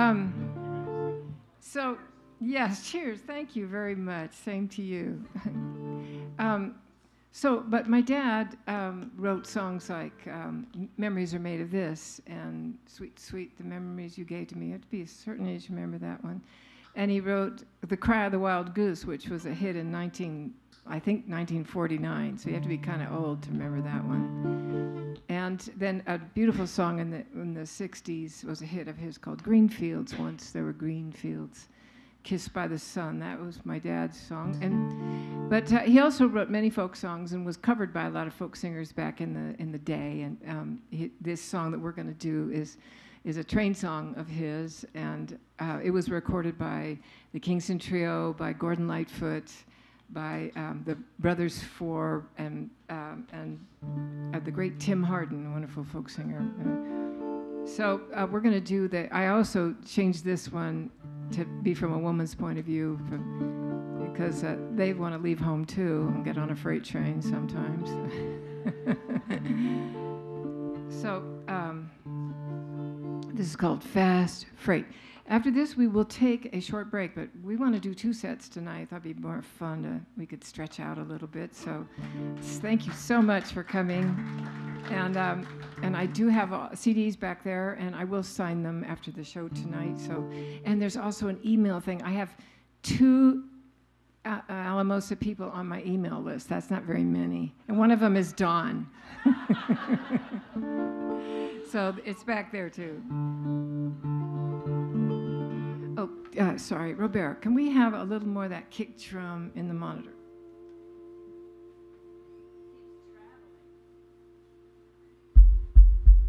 Um, so, yes, cheers. Thank you very much. Same to you. um, so, but my dad um, wrote songs like um, Memories Are Made of This and Sweet, Sweet, The Memories You Gave to Me. To be a certain age to remember that one. And he wrote The Cry of the Wild Goose, which was a hit in 19, I think 1949. So you have to be kind of old to remember that one. And then a beautiful song in the, in the 60s was a hit of his called Green Fields. Once there were green fields, Kissed by the Sun. That was my dad's song. And but uh, he also wrote many folk songs and was covered by a lot of folk singers back in the in the day. And um, he, this song that we're going to do is is a train song of his, and uh, it was recorded by the Kingston Trio, by Gordon Lightfoot, by um, the Brothers Four and um, and uh, the great Tim Hardin, a wonderful folk singer. Uh, so uh, we're going to do that. I also changed this one to be from a woman's point of view, from because uh, they want to leave home too and get on a freight train sometimes. so um, this is called Fast Freight. After this, we will take a short break, but we want to do two sets tonight. That'd be more fun. To, we could stretch out a little bit. So, thank you so much for coming. And um, and I do have uh, CDs back there, and I will sign them after the show tonight. So, and there's also an email thing. I have two uh, Alamosa people on my email list. That's not very many, and one of them is Don. so it's back there too. Uh, sorry, Robert. Can we have a little more of that kick drum in the monitor?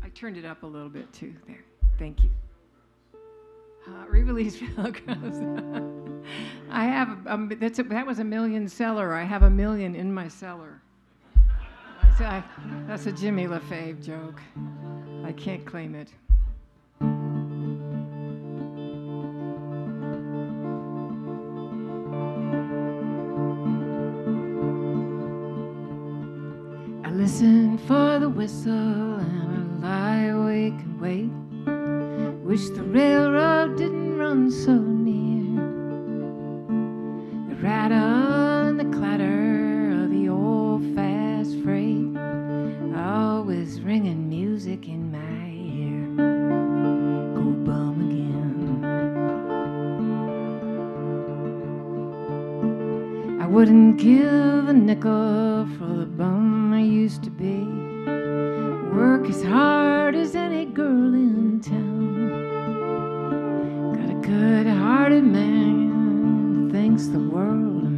I turned it up a little bit too. There. Thank you. Uh, re-release Pilgrims. I have um, that's a, that was a million seller. I have a million in my cellar. I, that's a Jimmy LaFave joke. I can't claim it. Listen for the whistle and I lie awake and wait. Wish the railroad didn't run so near. The rattle and the clatter of the old fast freight, always ringing music in my ear. Go bum again. I wouldn't give a nickel for the I used to be. Work as hard as any girl in town. Got a good hearted man thinks the world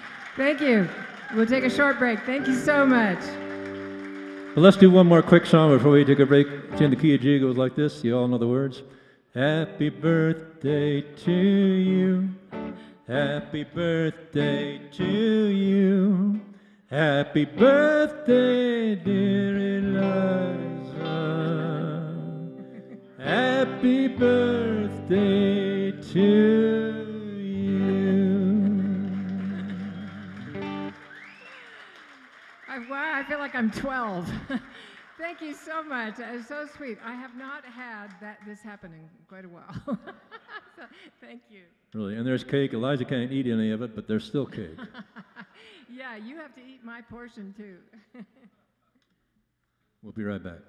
Thank you. We'll take a short break. Thank you so much. Well, let's do one more quick song before we take a break. It's in the key of G. It goes like this. You all know the words. Happy birthday to you. Happy birthday to you. Happy birthday, dear Eliza. Happy birthday to you. Like I'm 12. Thank you so much. Is so sweet. I have not had that this happen in quite a while. so, thank you. Really, and there's cake. Eliza can't eat any of it, but there's still cake. Yeah, you have to eat my portion too. We'll be right back.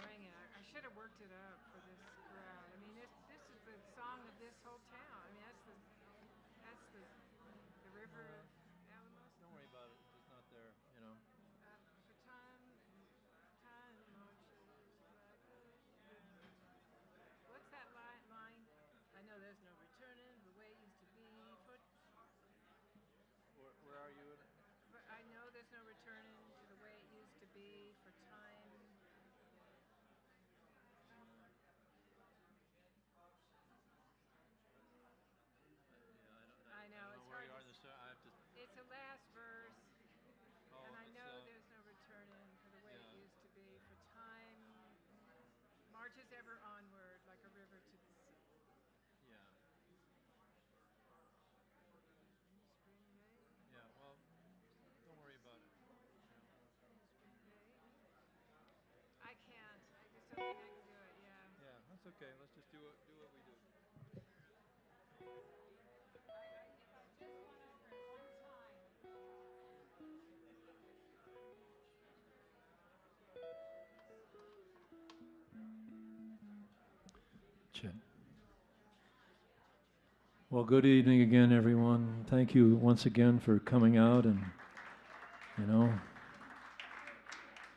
Doing it. I, I should have worked it up for this crowd. I mean, this this is the song of this whole town. I mean, that's the that's the the river of Alamos. Don't worry about it. It's just not there, you know. Uh, for time, time marches like a river. What's that line? line? I know there's no returning the way it used to be. For, Where, where are you? In? but I know there's no returning to the way it used to be. For time. Yeah, I I don't, know, it's where hard you are to in the song. I have to. It's the last verse. Oh, And I it's, know uh, there's no returning for the way it yeah. used to be, for time marches ever onward like a river to the sea. Yeah. Spring day, Yeah. Well, don't worry about it. spring day. I can't. Yeah. Yeah, that's okay. Let's just do what do what we do. Well, good evening again, everyone. Thank you once again for coming out and, you know,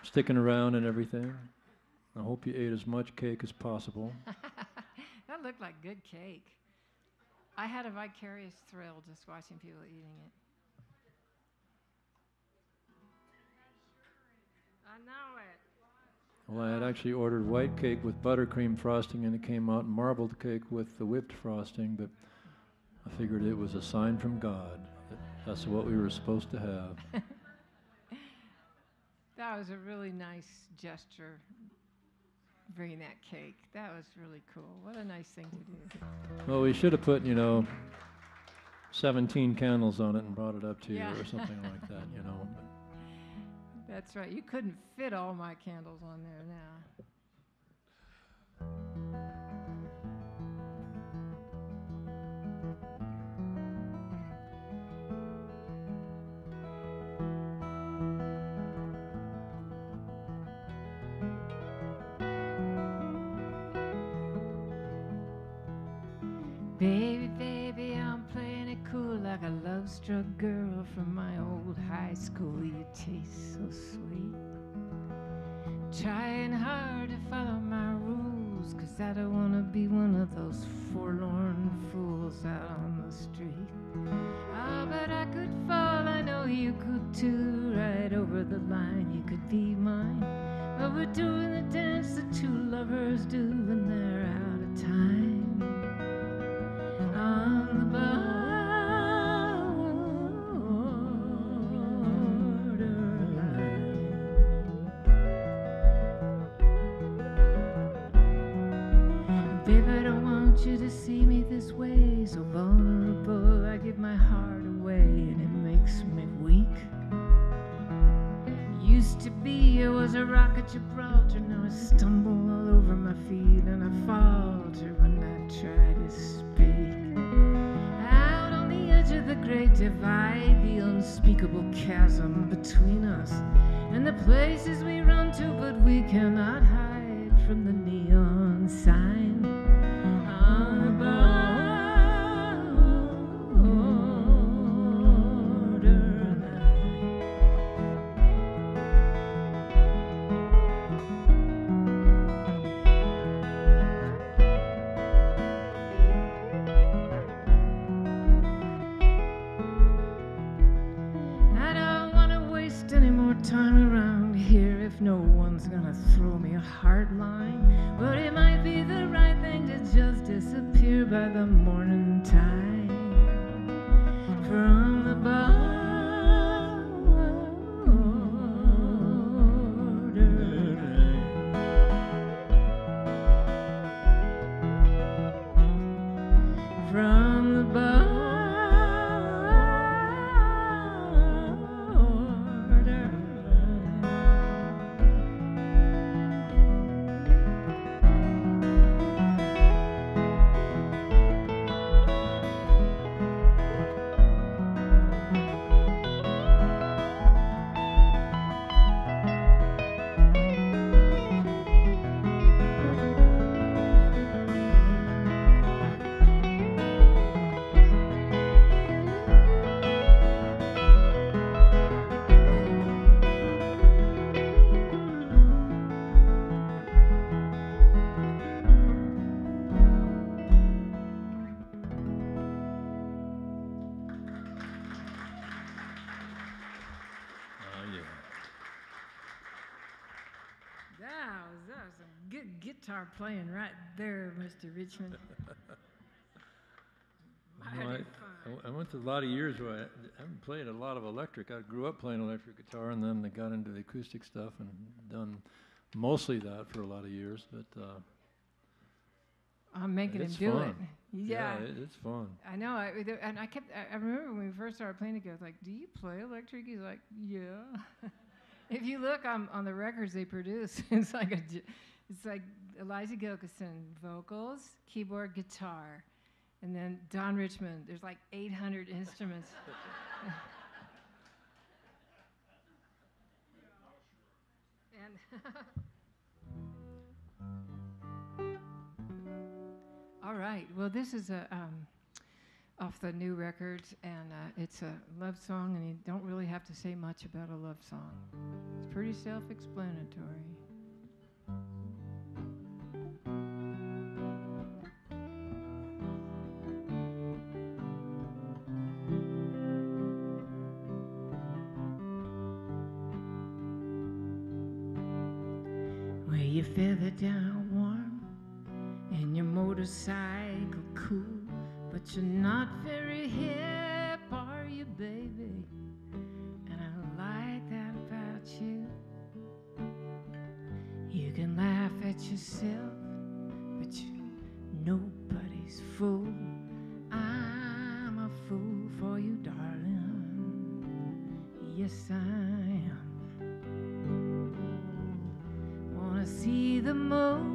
sticking around and everything. I hope you ate as much cake as possible. that looked like good cake. I had a vicarious thrill just watching people eating it. I know it. Well, I had actually ordered white cake with buttercream frosting, and it came out marbled cake with the whipped frosting, but I figured it was a sign from God that that's what we were supposed to have. That was a really nice gesture, bringing that cake. That was really cool. What a nice thing to do. Well, we should have put, you know, 17 candles on it and brought it up to Yeah. you or something like that, you know. That's right. You couldn't fit all my candles on there now. Baby, baby, I'm playing it cool like a love struck girl from my old high school. You taste so sweet. Trying hard to follow my rules, cause I don't wanna be one of those forlorn fools out on the street. Oh, but I could fall, I know you could too. Right over the line, you could be mine. But we're doing guitar playing right there, Mr. Richmond. You know, I- I fine. w- I went through a lot of years where I haven't played a lot of electric. I grew up playing electric guitar and then I got into the acoustic stuff and done mostly that for a lot of years, but, uh, I'm making him do it. fun. Yeah. it, it's fun. I know. I, and I kept. I, remember when we first started playing together. I was like, "Do you play electric?" He's like, "Yeah." if you look on on the records they produce, it's like a, it's like Eliza Gilkyson vocals, keyboard, guitar, and then Don Richmond. There's like 800 instruments. and All right. Well, this is a um, off the new record, and uh, it's a love song, and you don't really have to say much about a love song. It's pretty self-explanatory. Where down warm and your motorcycle cool, but you're not very hip, are you, baby? And I like that about you. You can laugh at yourself, but you're nobody's fool. I'm a fool for you, darling. Yes, I the moon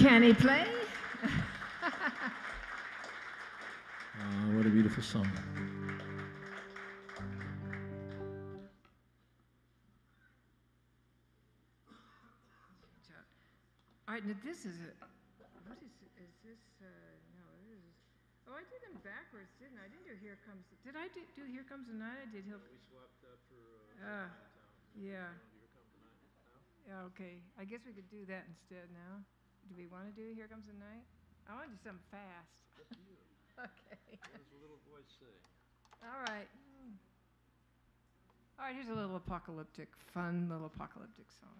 Can he play? Uh, what a beautiful song. All right, now this is a, what is, is this, uh, no, this is, oh, I did them backwards, didn't I? I didn't do Here Comes, did I do, do Here Comes the Night? I did Hill. We swapped that for, uh. Yeah. Yeah, okay. I guess we could do that instead now. Do we want to do Here Comes the Night? I want to do something fast. Okay. All right. All right, here's a little apocalyptic, fun little apocalyptic song.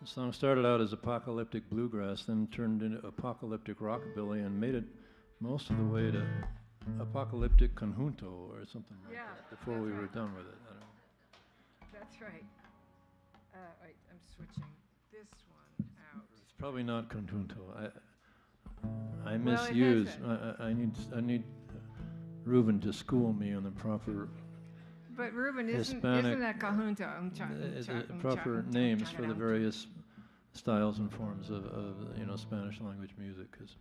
The song started out as apocalyptic bluegrass, then turned into apocalyptic rockabilly, and made it most of the way to apocalyptic conjunto or something like Yeah, that before that's we were done with it. I don't know. That's right. Uh, wait, I'm switching this one out. It's probably not conjunto. I, I Well, misuse. that. I, I- need I need Reuben to school me on the proper But Ruben, isn't, Hispanic- isn't that Kahunta? Um, cha- uh, cha- um, proper cha- um, names for the various styles and forms of, of you know Spanish language music. 'cause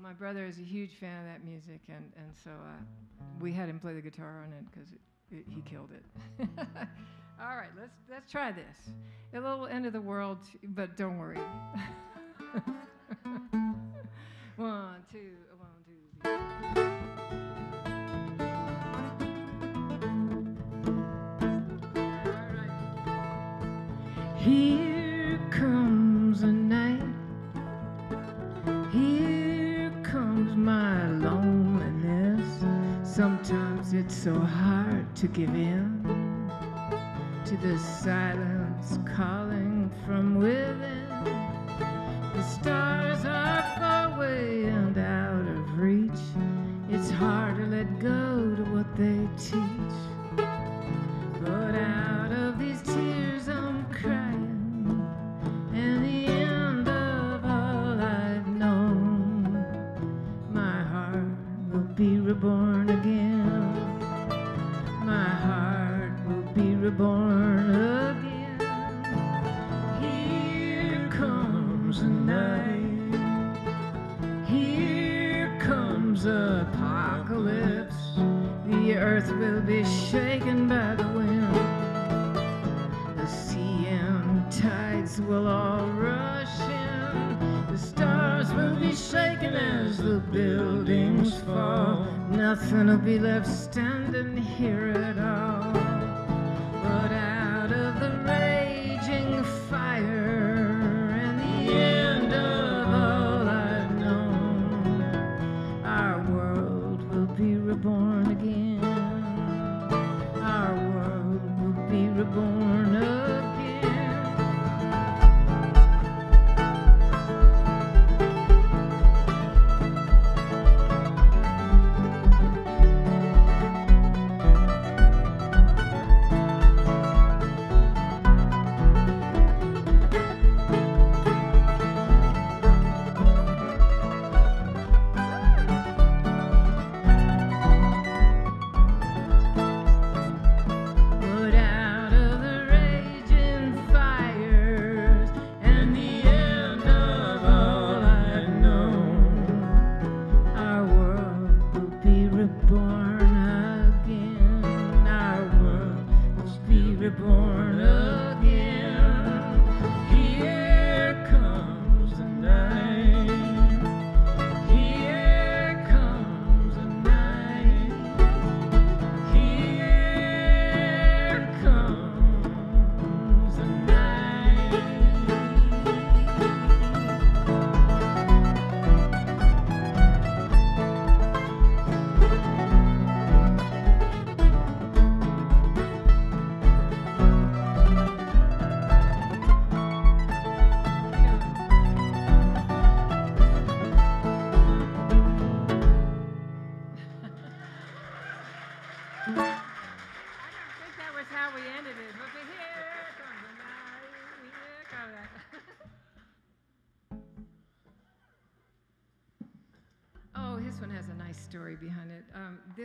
My brother is a huge fan of that music, and, and so uh, we had him play the guitar on it because it, it, he mm. killed it. All right, let's let's try this. A little end of the world, but don't worry. one, two, one, two. three. All right. Here comes a night. Here comes my loneliness. Sometimes it's so hard to give in to the silence calling from within. The stars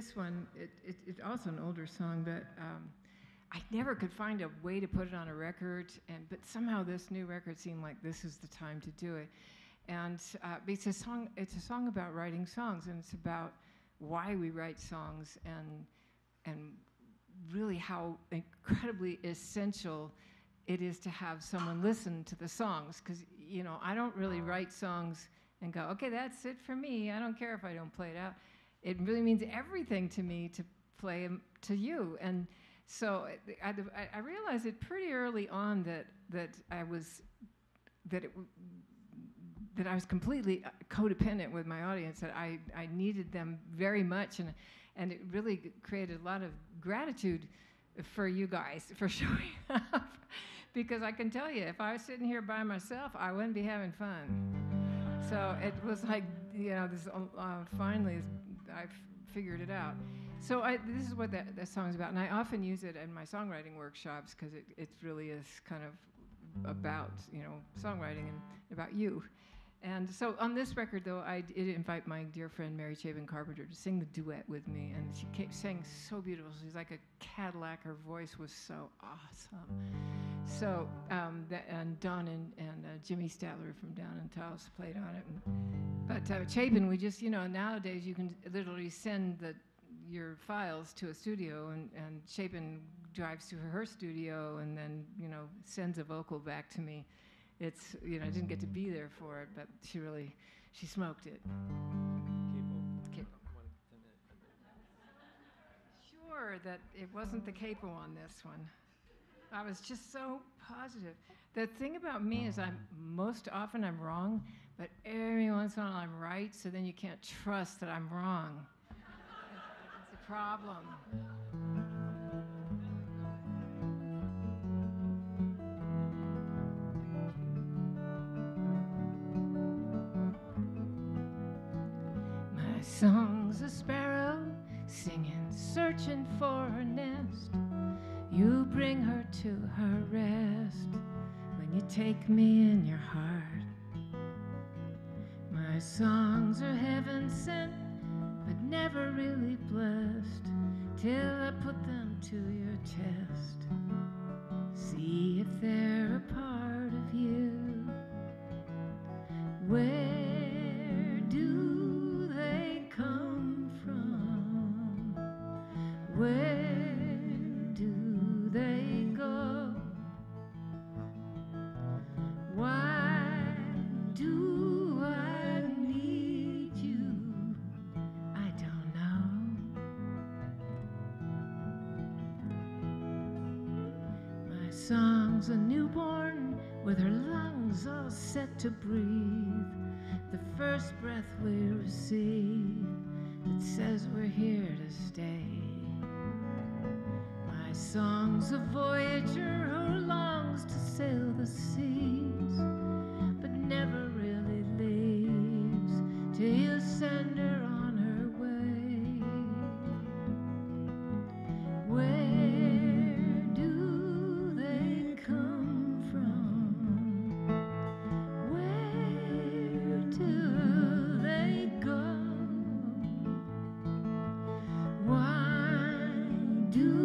this one, it, it, it's also an older song, but um, I never could find a way to put it on a record. And but somehow this new record seemed like this is the time to do it. And uh, it's a song. It's a song about writing songs, and it's about why we write songs, and and really how incredibly essential it is to have someone listen to the songs. Because you know, I don't really write songs and go, okay, that's it for me. I don't care if I don't play it out. It really means everything to me to play to you. And so I, I, realized it pretty early on that that I was that it that I was completely uh, codependent with my audience. That I I needed them very much, and and it really created a lot of gratitude for you guys for showing up. because I can tell you, if I was sitting here by myself, I wouldn't be having fun. So it was like, you know, this uh, finally I figured it out. So I, this is what that, that song is about, and I often use it in my songwriting workshops because it, it really is kind of about you know songwriting and about you. And so on this record, though, I did invite my dear friend Mary Chapin Carpenter to sing the duet with me, and she kept sang so beautiful. She's like a Cadillac. Her voice was so awesome. So, um, and Don and, and uh, Jimmy Stadler from Down in Taos played on it. And, but uh, Chapin, we just, you know, nowadays you can literally send the your files to a studio, and, and Chapin drives to her studio and then, you know, sends a vocal back to me it's you know I didn't get to mm-hmm. be there for it, but she really she smoked it. Sure that it wasn't the capo on this one. I was just so positive. The thing about me is I'm mm-hmm. most often I'm wrong, but every once in a while I'm right. So then you can't trust that I'm wrong. it's a problem. Song's a sparrow singing, searching for her nest. You bring her to her rest when you take me in your heart. My songs are heaven sent, but never really blessed till I put them to your test. See if they're a part of you. Where do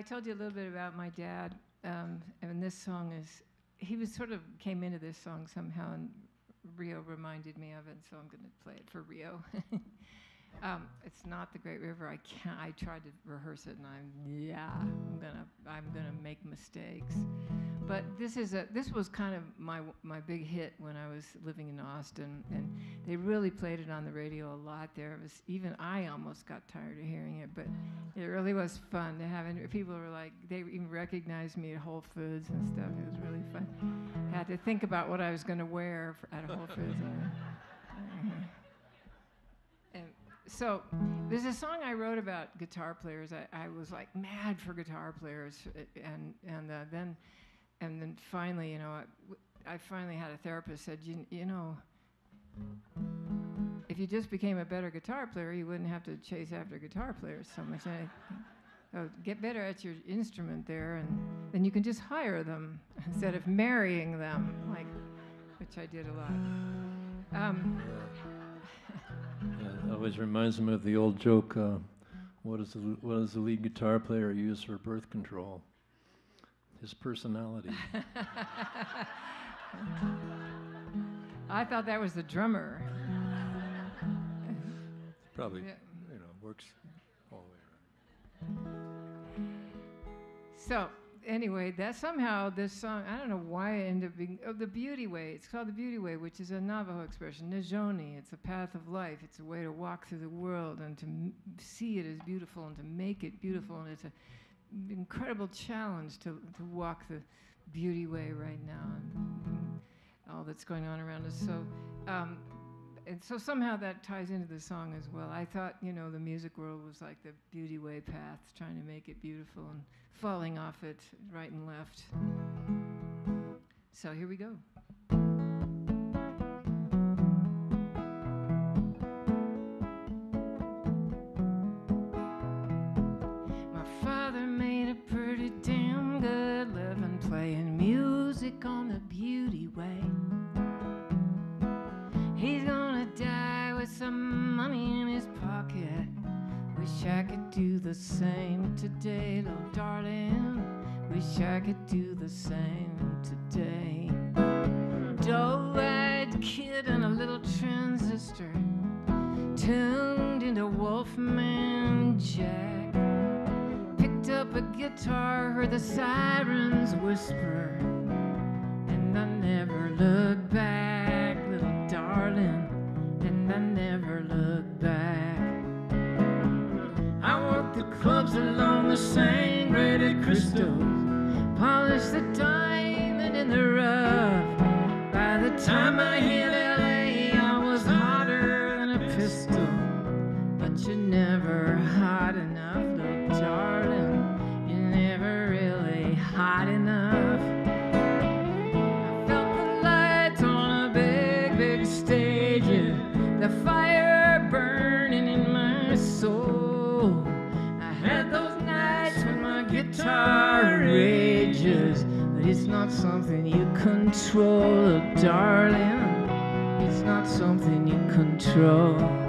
I told you a little bit about my dad, um, and this song is, he was sort of came into this song somehow, and Rio reminded me of it, so I'm going to play it for Rio. um, it's not the Great River. I can't. I tried to rehearse it, and I'm yeah, I'm gonna I'm gonna make mistakes. But this is a this was kind of my my big hit when I was living in Austin, and they really played it on the radio a lot there. It was even I almost got tired of hearing it, but it really was fun to have. And people were like, they even recognized me at Whole Foods and stuff. It was really fun. I had to think about what I was going to wear for, at Whole Foods. and, and so there's a song I wrote about guitar players. I, I was like mad for guitar players, uh, and and uh, then and then finally, you know, I, I finally had a therapist said, you, you know, you just became a better guitar player, you wouldn't have to chase after guitar players so much. I, oh, get better at your instrument there, and then you can just hire them instead of marrying them, like, which I did a lot. Um, yeah, it always reminds me of the old joke. Uh, what, is the, what does the lead guitar player use for birth control? his personality. I thought that was the drummer. Probably, yeah. you know, works all the way around. So, anyway, that somehow this song, I don't know why it ended up being, oh, the beauty way. It's called the beauty way, which is a Navajo expression, Najoni. It's a path of life. It's a way to walk through the world and to m- see it as beautiful and to make it beautiful. And it's an incredible challenge to, to walk the beauty way right now and, all that's going on around us. So, um, and so somehow that ties into the song as well. I thought, you know, the music world was like the beauty way path, trying to make it beautiful and falling off it right and left. So here we go. My father made a pretty damn good living playing music on the same today, little darling. Wish I could do the same today. Doe-eyed kid and a little transistor tuned into Wolfman Jack. Picked up a guitar, heard the sirens whisper, and I never looked back, little darling, and I never looked back clubs along the same graded crystals, polish the diamond in the rough. By the time I hit LA, I was hotter than a pistol, but you're never something you control, darling. It's not something you control.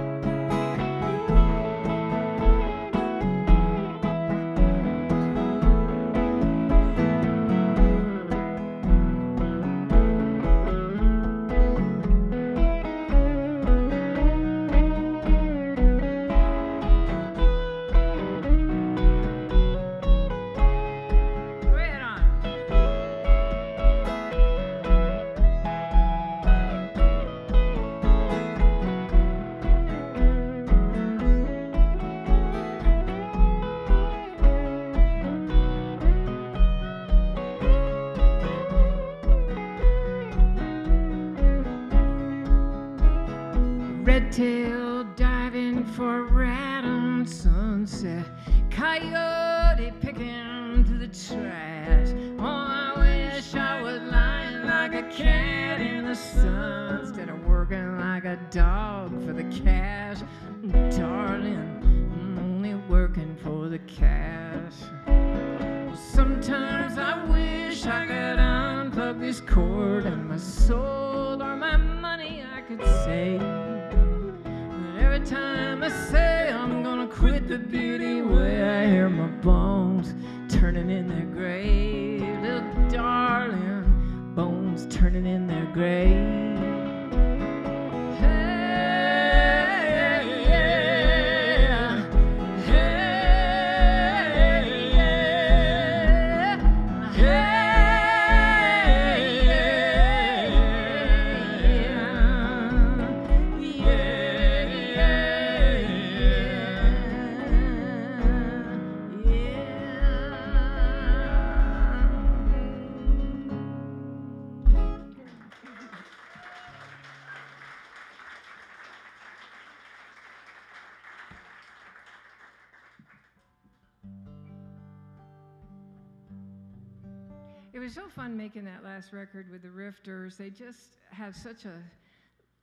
Making that last record with the Rifters. They just have such a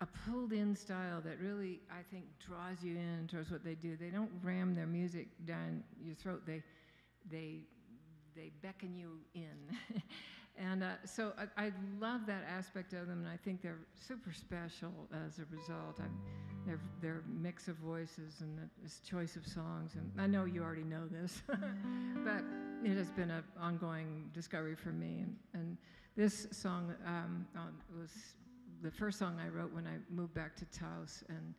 a pulled in style that really I think draws you in towards what they do. They don't ram their music down your throat. They they they beckon you in. and uh, so I, I, love that aspect of them, and I think they're super special as a result. I, their, their mix of voices and this choice of songs, and I know you already know this, but it has been an ongoing discovery for me. And, and this song um, was the first song I wrote when I moved back to Taos and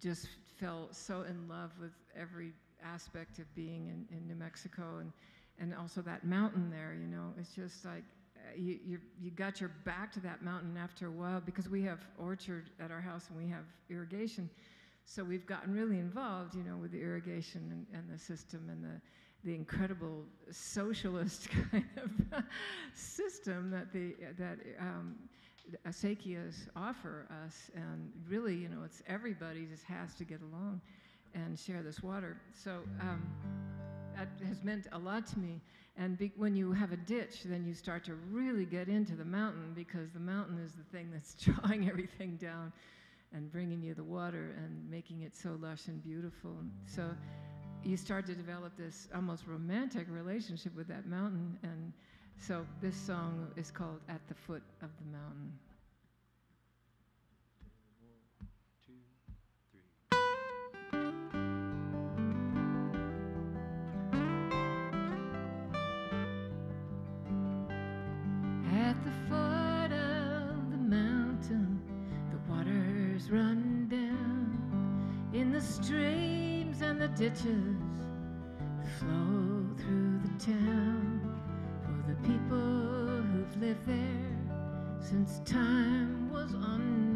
just fell so in love with every aspect of being in, in New Mexico and, and also that mountain there, you know, it's just like uh, you, you, you got your back to that mountain after a while because we have orchard at our house and we have irrigation. So we've gotten really involved, you know, with the irrigation and, and the system and the, the incredible socialist kind of system that the that um, acequias offer us. And really, you know, it's everybody just has to get along and share this water. So um, has meant a lot to me. And be, when you have a ditch, then you start to really get into the mountain because the mountain is the thing that's drawing everything down and bringing you the water and making it so lush and beautiful. So you start to develop this almost romantic relationship with that mountain. And so this song is called At the Foot of the Mountain. Run down in the streams and the ditches flow through the town for the people who've lived there since time was unknown.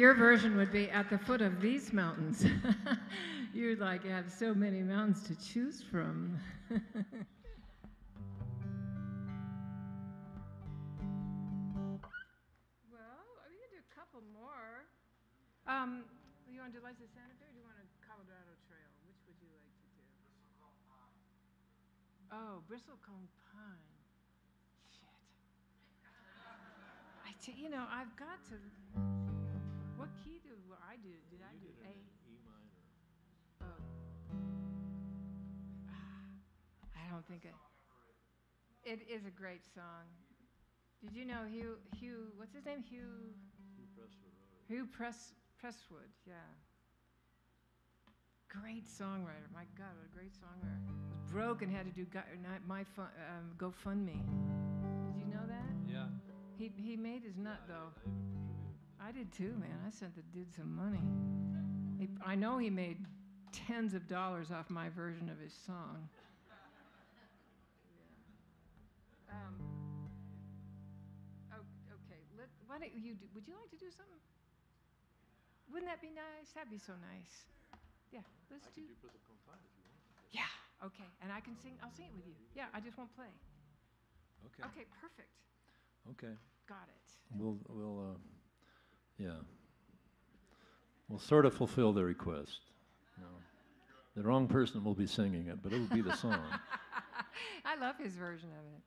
Your version would be at the foot of these mountains. You'd like, have so many mountains to choose from. well, we can do a couple more. Um, you want to do of Santa Fe or do you want a Colorado Trail? Which would you like to do? Oh, bristlecone pine. Shit. I t- you know, I've got to. What key do I do? Did I do A? E minor. Oh. I don't think it. It is a great song. Did you know Hugh? Hugh, what's his name? Hugh. Hugh Press Prestwood. Yeah. Great songwriter. My God, what a great songwriter. Was broke and had to do gu- not my fun, um, GoFundMe. Did you know that? Yeah. He he made his nut though. I did too, man. I sent the dude some money. He, I know he made tens of dollars off my version of his song. Yeah. Um, o- okay, let, why don't you do, would you like to do something? Wouldn't that be nice? That'd be so nice. Yeah, let's do. Yeah, okay, and I can sing, I'll sing it with you. Yeah, I just won't play. Okay. Okay, perfect. Okay. Got it. We'll, we'll, uh, yeah. We'll sort of fulfill the request. No. The wrong person will be singing it, but it'll be the song. I love his version of it.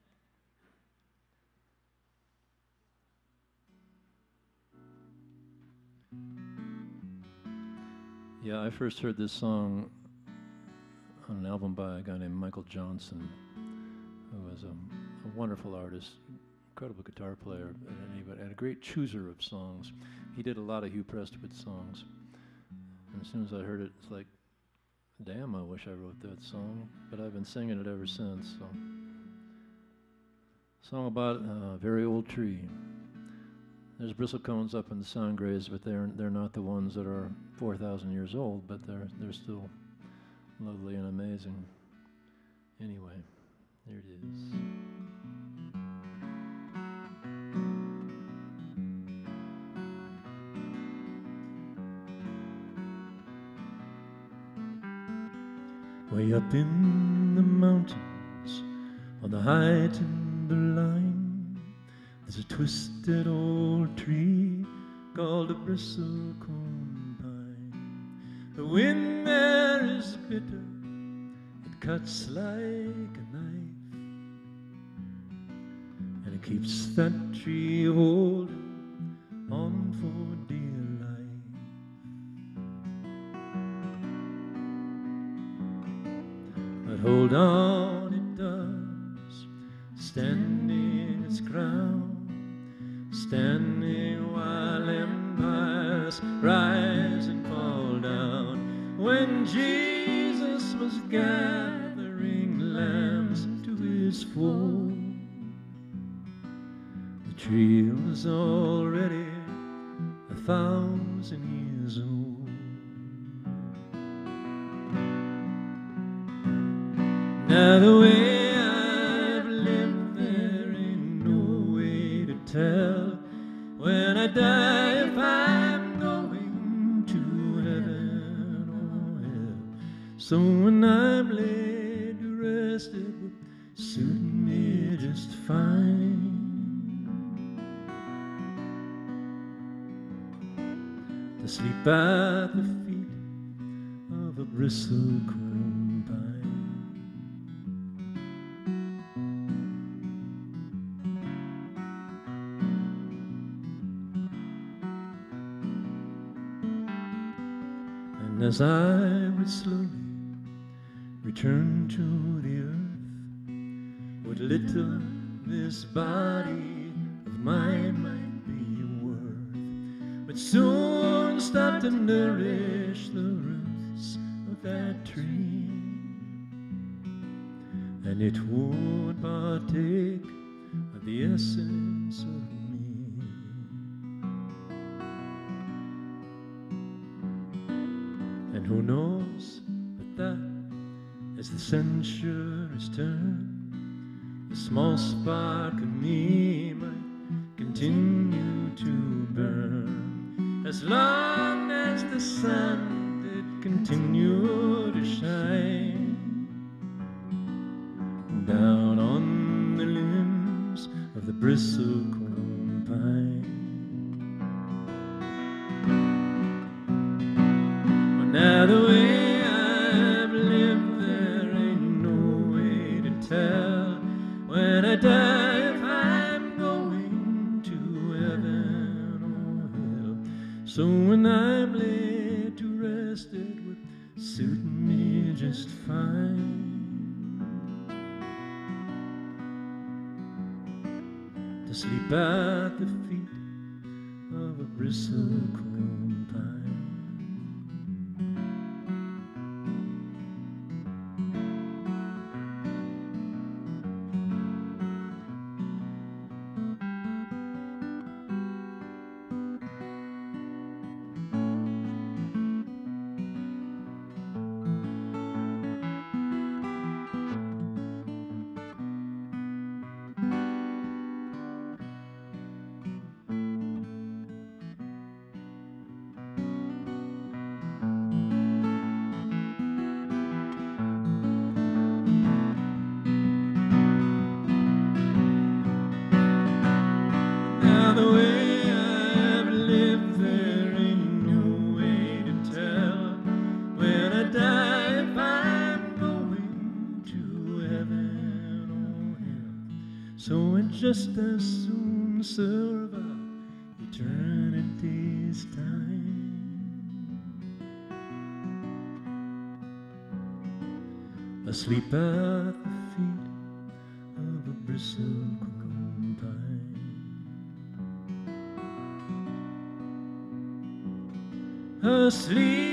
Yeah, I first heard this song on an album by a guy named Michael Johnson, who was a, a wonderful artist, incredible guitar player, and, a great chooser of songs. He did a lot of Hugh Prestwood songs. And as soon as I heard it, it's like, damn, I wish I wrote that song. But I've been singing it ever since. So, song about a very old tree. There's bristlecones up in the Sangres, but they're they're not the ones that are 4,000 years old, but they're they're still lovely and amazing. Anyway, there it is. Way up in the mountains on the high timberline, there's a twisted old tree called a bristlecone pine. The wind there is bitter, it cuts like a knife, and it keeps that tree holding hold on, just as soon serve out eternity's time. Asleep at the feet of a bristlecone pine. asleep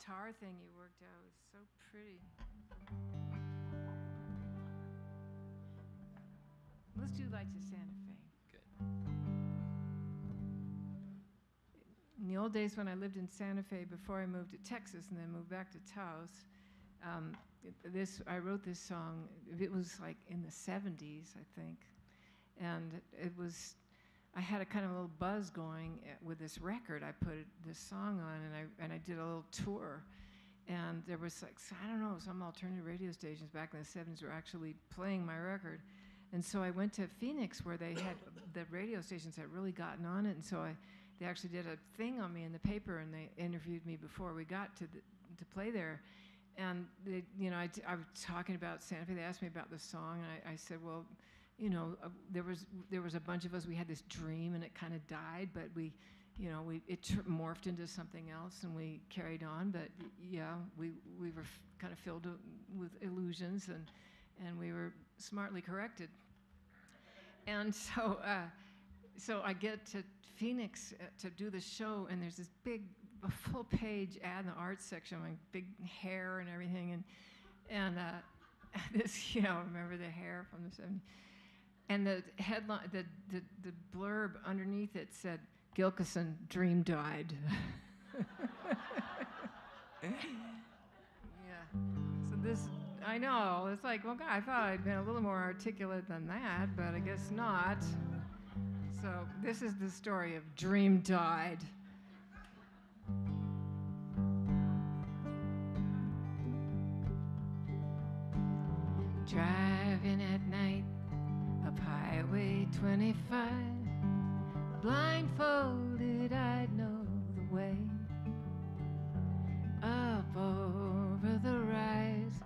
guitar thing you worked out. It's so pretty. Let's do Lights of Santa Fe. Good. In the old days when I lived in Santa Fe before I moved to Texas and then moved back to Taos, um, this I wrote this song. It was like in the 70s, I think and it was I had a kind of a little buzz going uh, with this record. I put this song on, and I and I did a little tour, and there was like I don't know some alternative radio stations back in the '70s were actually playing my record, and so I went to Phoenix where they had the radio stations had really gotten on it, and so I they actually did a thing on me in the paper, and they interviewed me before we got to the, to play there. And they, you know, I was talking about Santa Fe. They asked me about the song, and I, I said, "Well, you know, uh, there was there was a bunch of us. We had this dream, and it kind of died, but we, you know, we it tr- morphed into something else, and we carried on. But yeah, we we were f- kind of filled with illusions, and and we were smartly corrected. And so, uh, so I get to Phoenix uh, to do the show, and there's this big, full page ad in the arts section, my big hair and everything, and and uh, this, you know, remember the hair from the 70s. And the headline, the, the, the blurb underneath it said, Gilkyson dream died. yeah. So this, I know, it's like, well, God, I thought I'd been a little more articulate than that, but I guess not. So this is the story of Dream Died. Driving at night up Highway 25, blindfolded, I'd know the way. Up over the rise,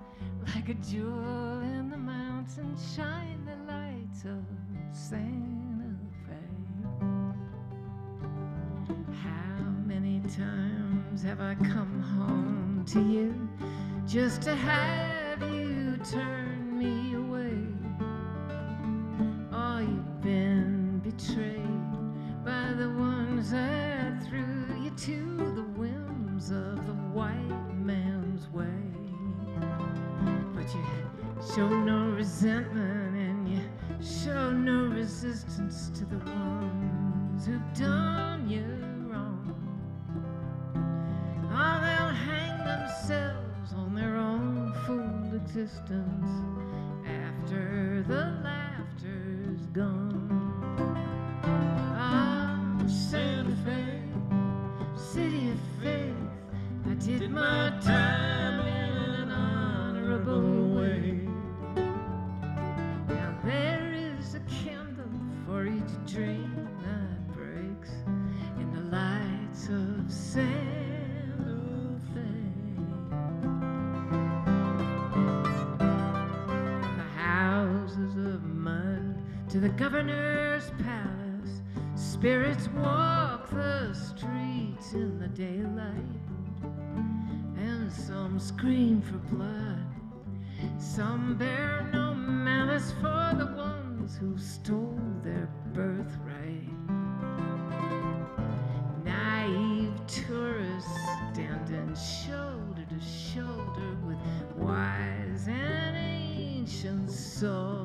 like a jewel in the mountain, shine the lights of Santa Fe. How many times have I come home to you? just to have you turn me away. Betrayed by the ones that threw you to the whims of the white man's way. But you show no resentment and you show no resistance to the ones who've done you wrong. Oh, they'll hang themselves on their own fool existence after the laughter's gone. Santa Fe, city of faith, I did my time in an honorable way. Now there is a candle for each dream that breaks in the lights of Santa to the governor's palace, spirits walk the streets in the daylight, and some scream for blood. Some bear no malice for the ones who stole their birthright. Naive tourists standing shoulder to shoulder with wise and ancient souls.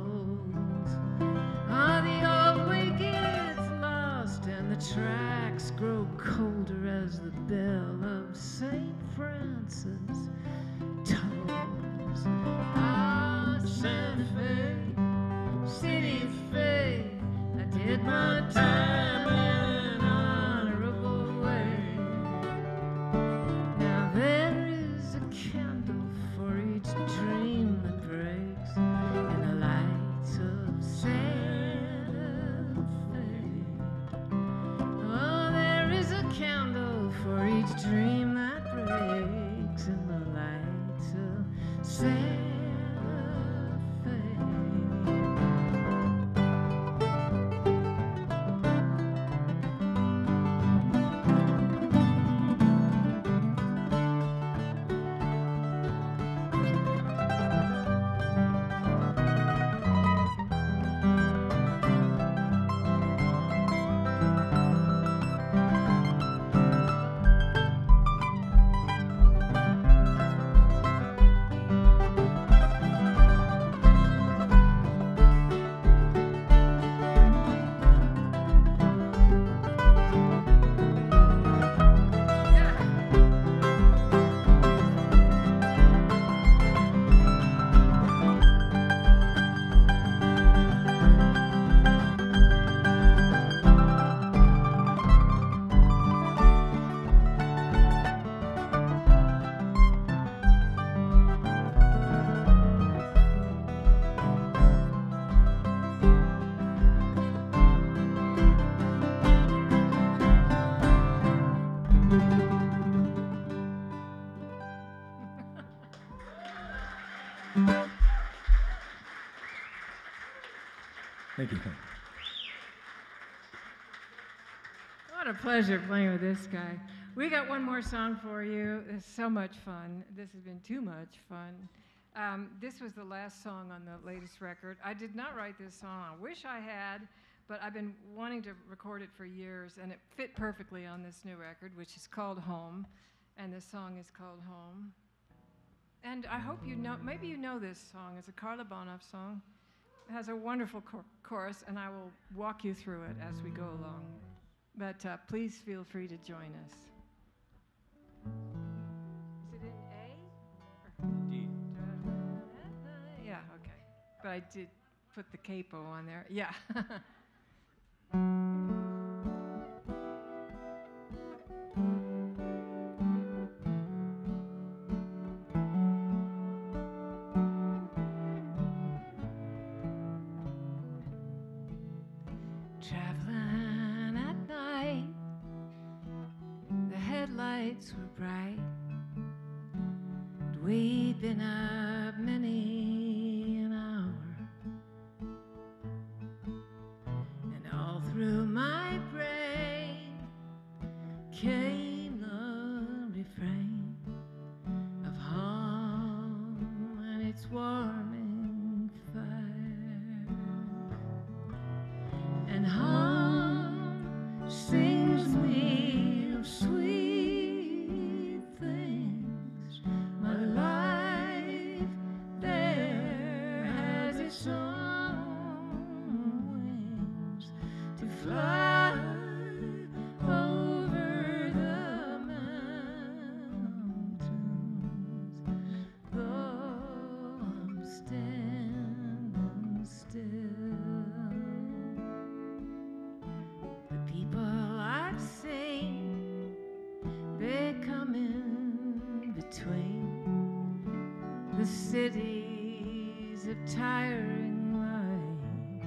Pleasure playing with this guy. We got one more song for you. It's so much fun. This has been too much fun. Um, this was the last song on the latest record. I did not write this song. I wish I had, but I've been wanting to record it for years, and it fit perfectly on this new record, which is called Home, and the song is called Home. And I hope you know, maybe you know this song. It's a Carla Bonoff song. It has a wonderful chor- chorus, and I will walk you through it as we go along. But uh, please feel free to join us. Is it in A? Or D. Yeah, okay. But I did put the capo on there. Yeah. of tiring light.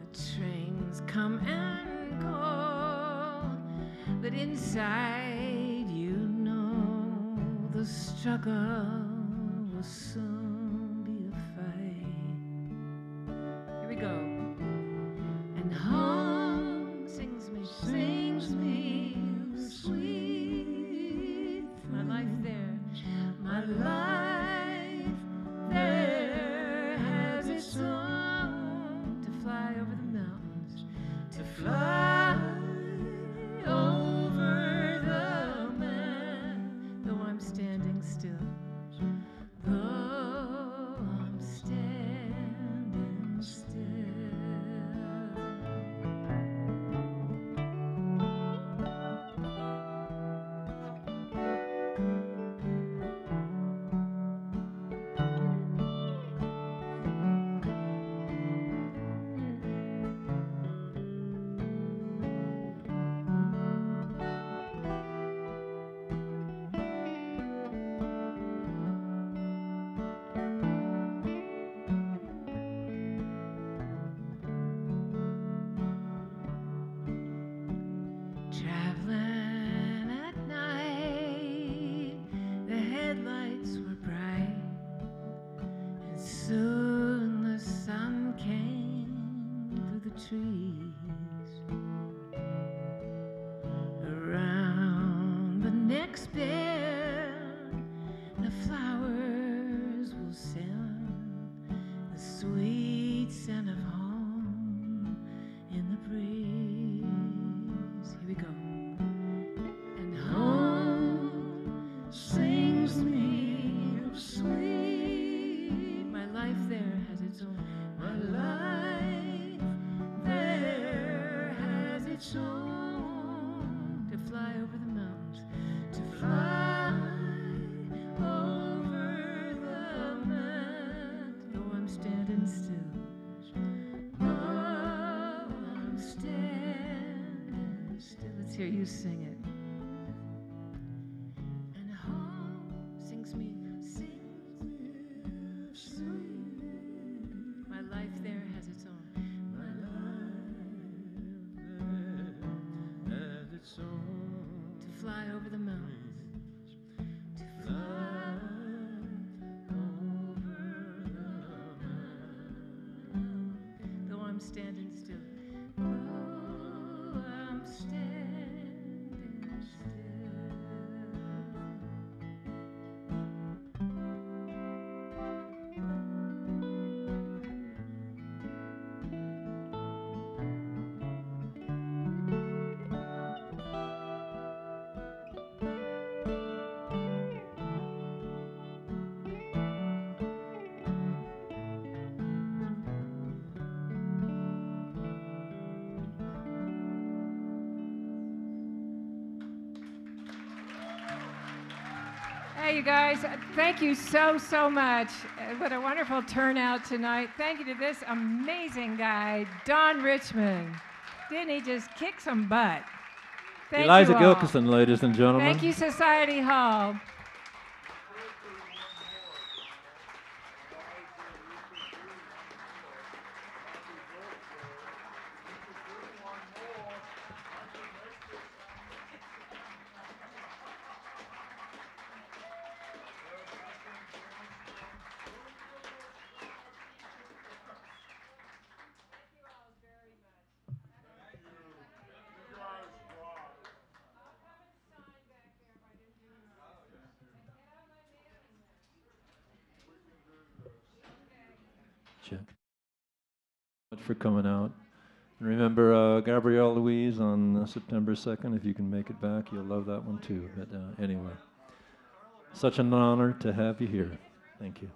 The trains come and go, but inside you know the struggle was soon hear you sing you guys, thank you so, so much. Uh, What a wonderful turnout tonight. Thank you to this amazing guy, Don Richmond. Didn't he just kick some butt? Thank Eliza. Gilkyson, ladies and gentlemen. Thank you, Society Hall. Check. Much for coming out. And remember uh, Gabrielle Louise on uh, September 2nd. If you can make it back, you'll love that one too. But uh, anyway, such an honor to have you here. Thank you.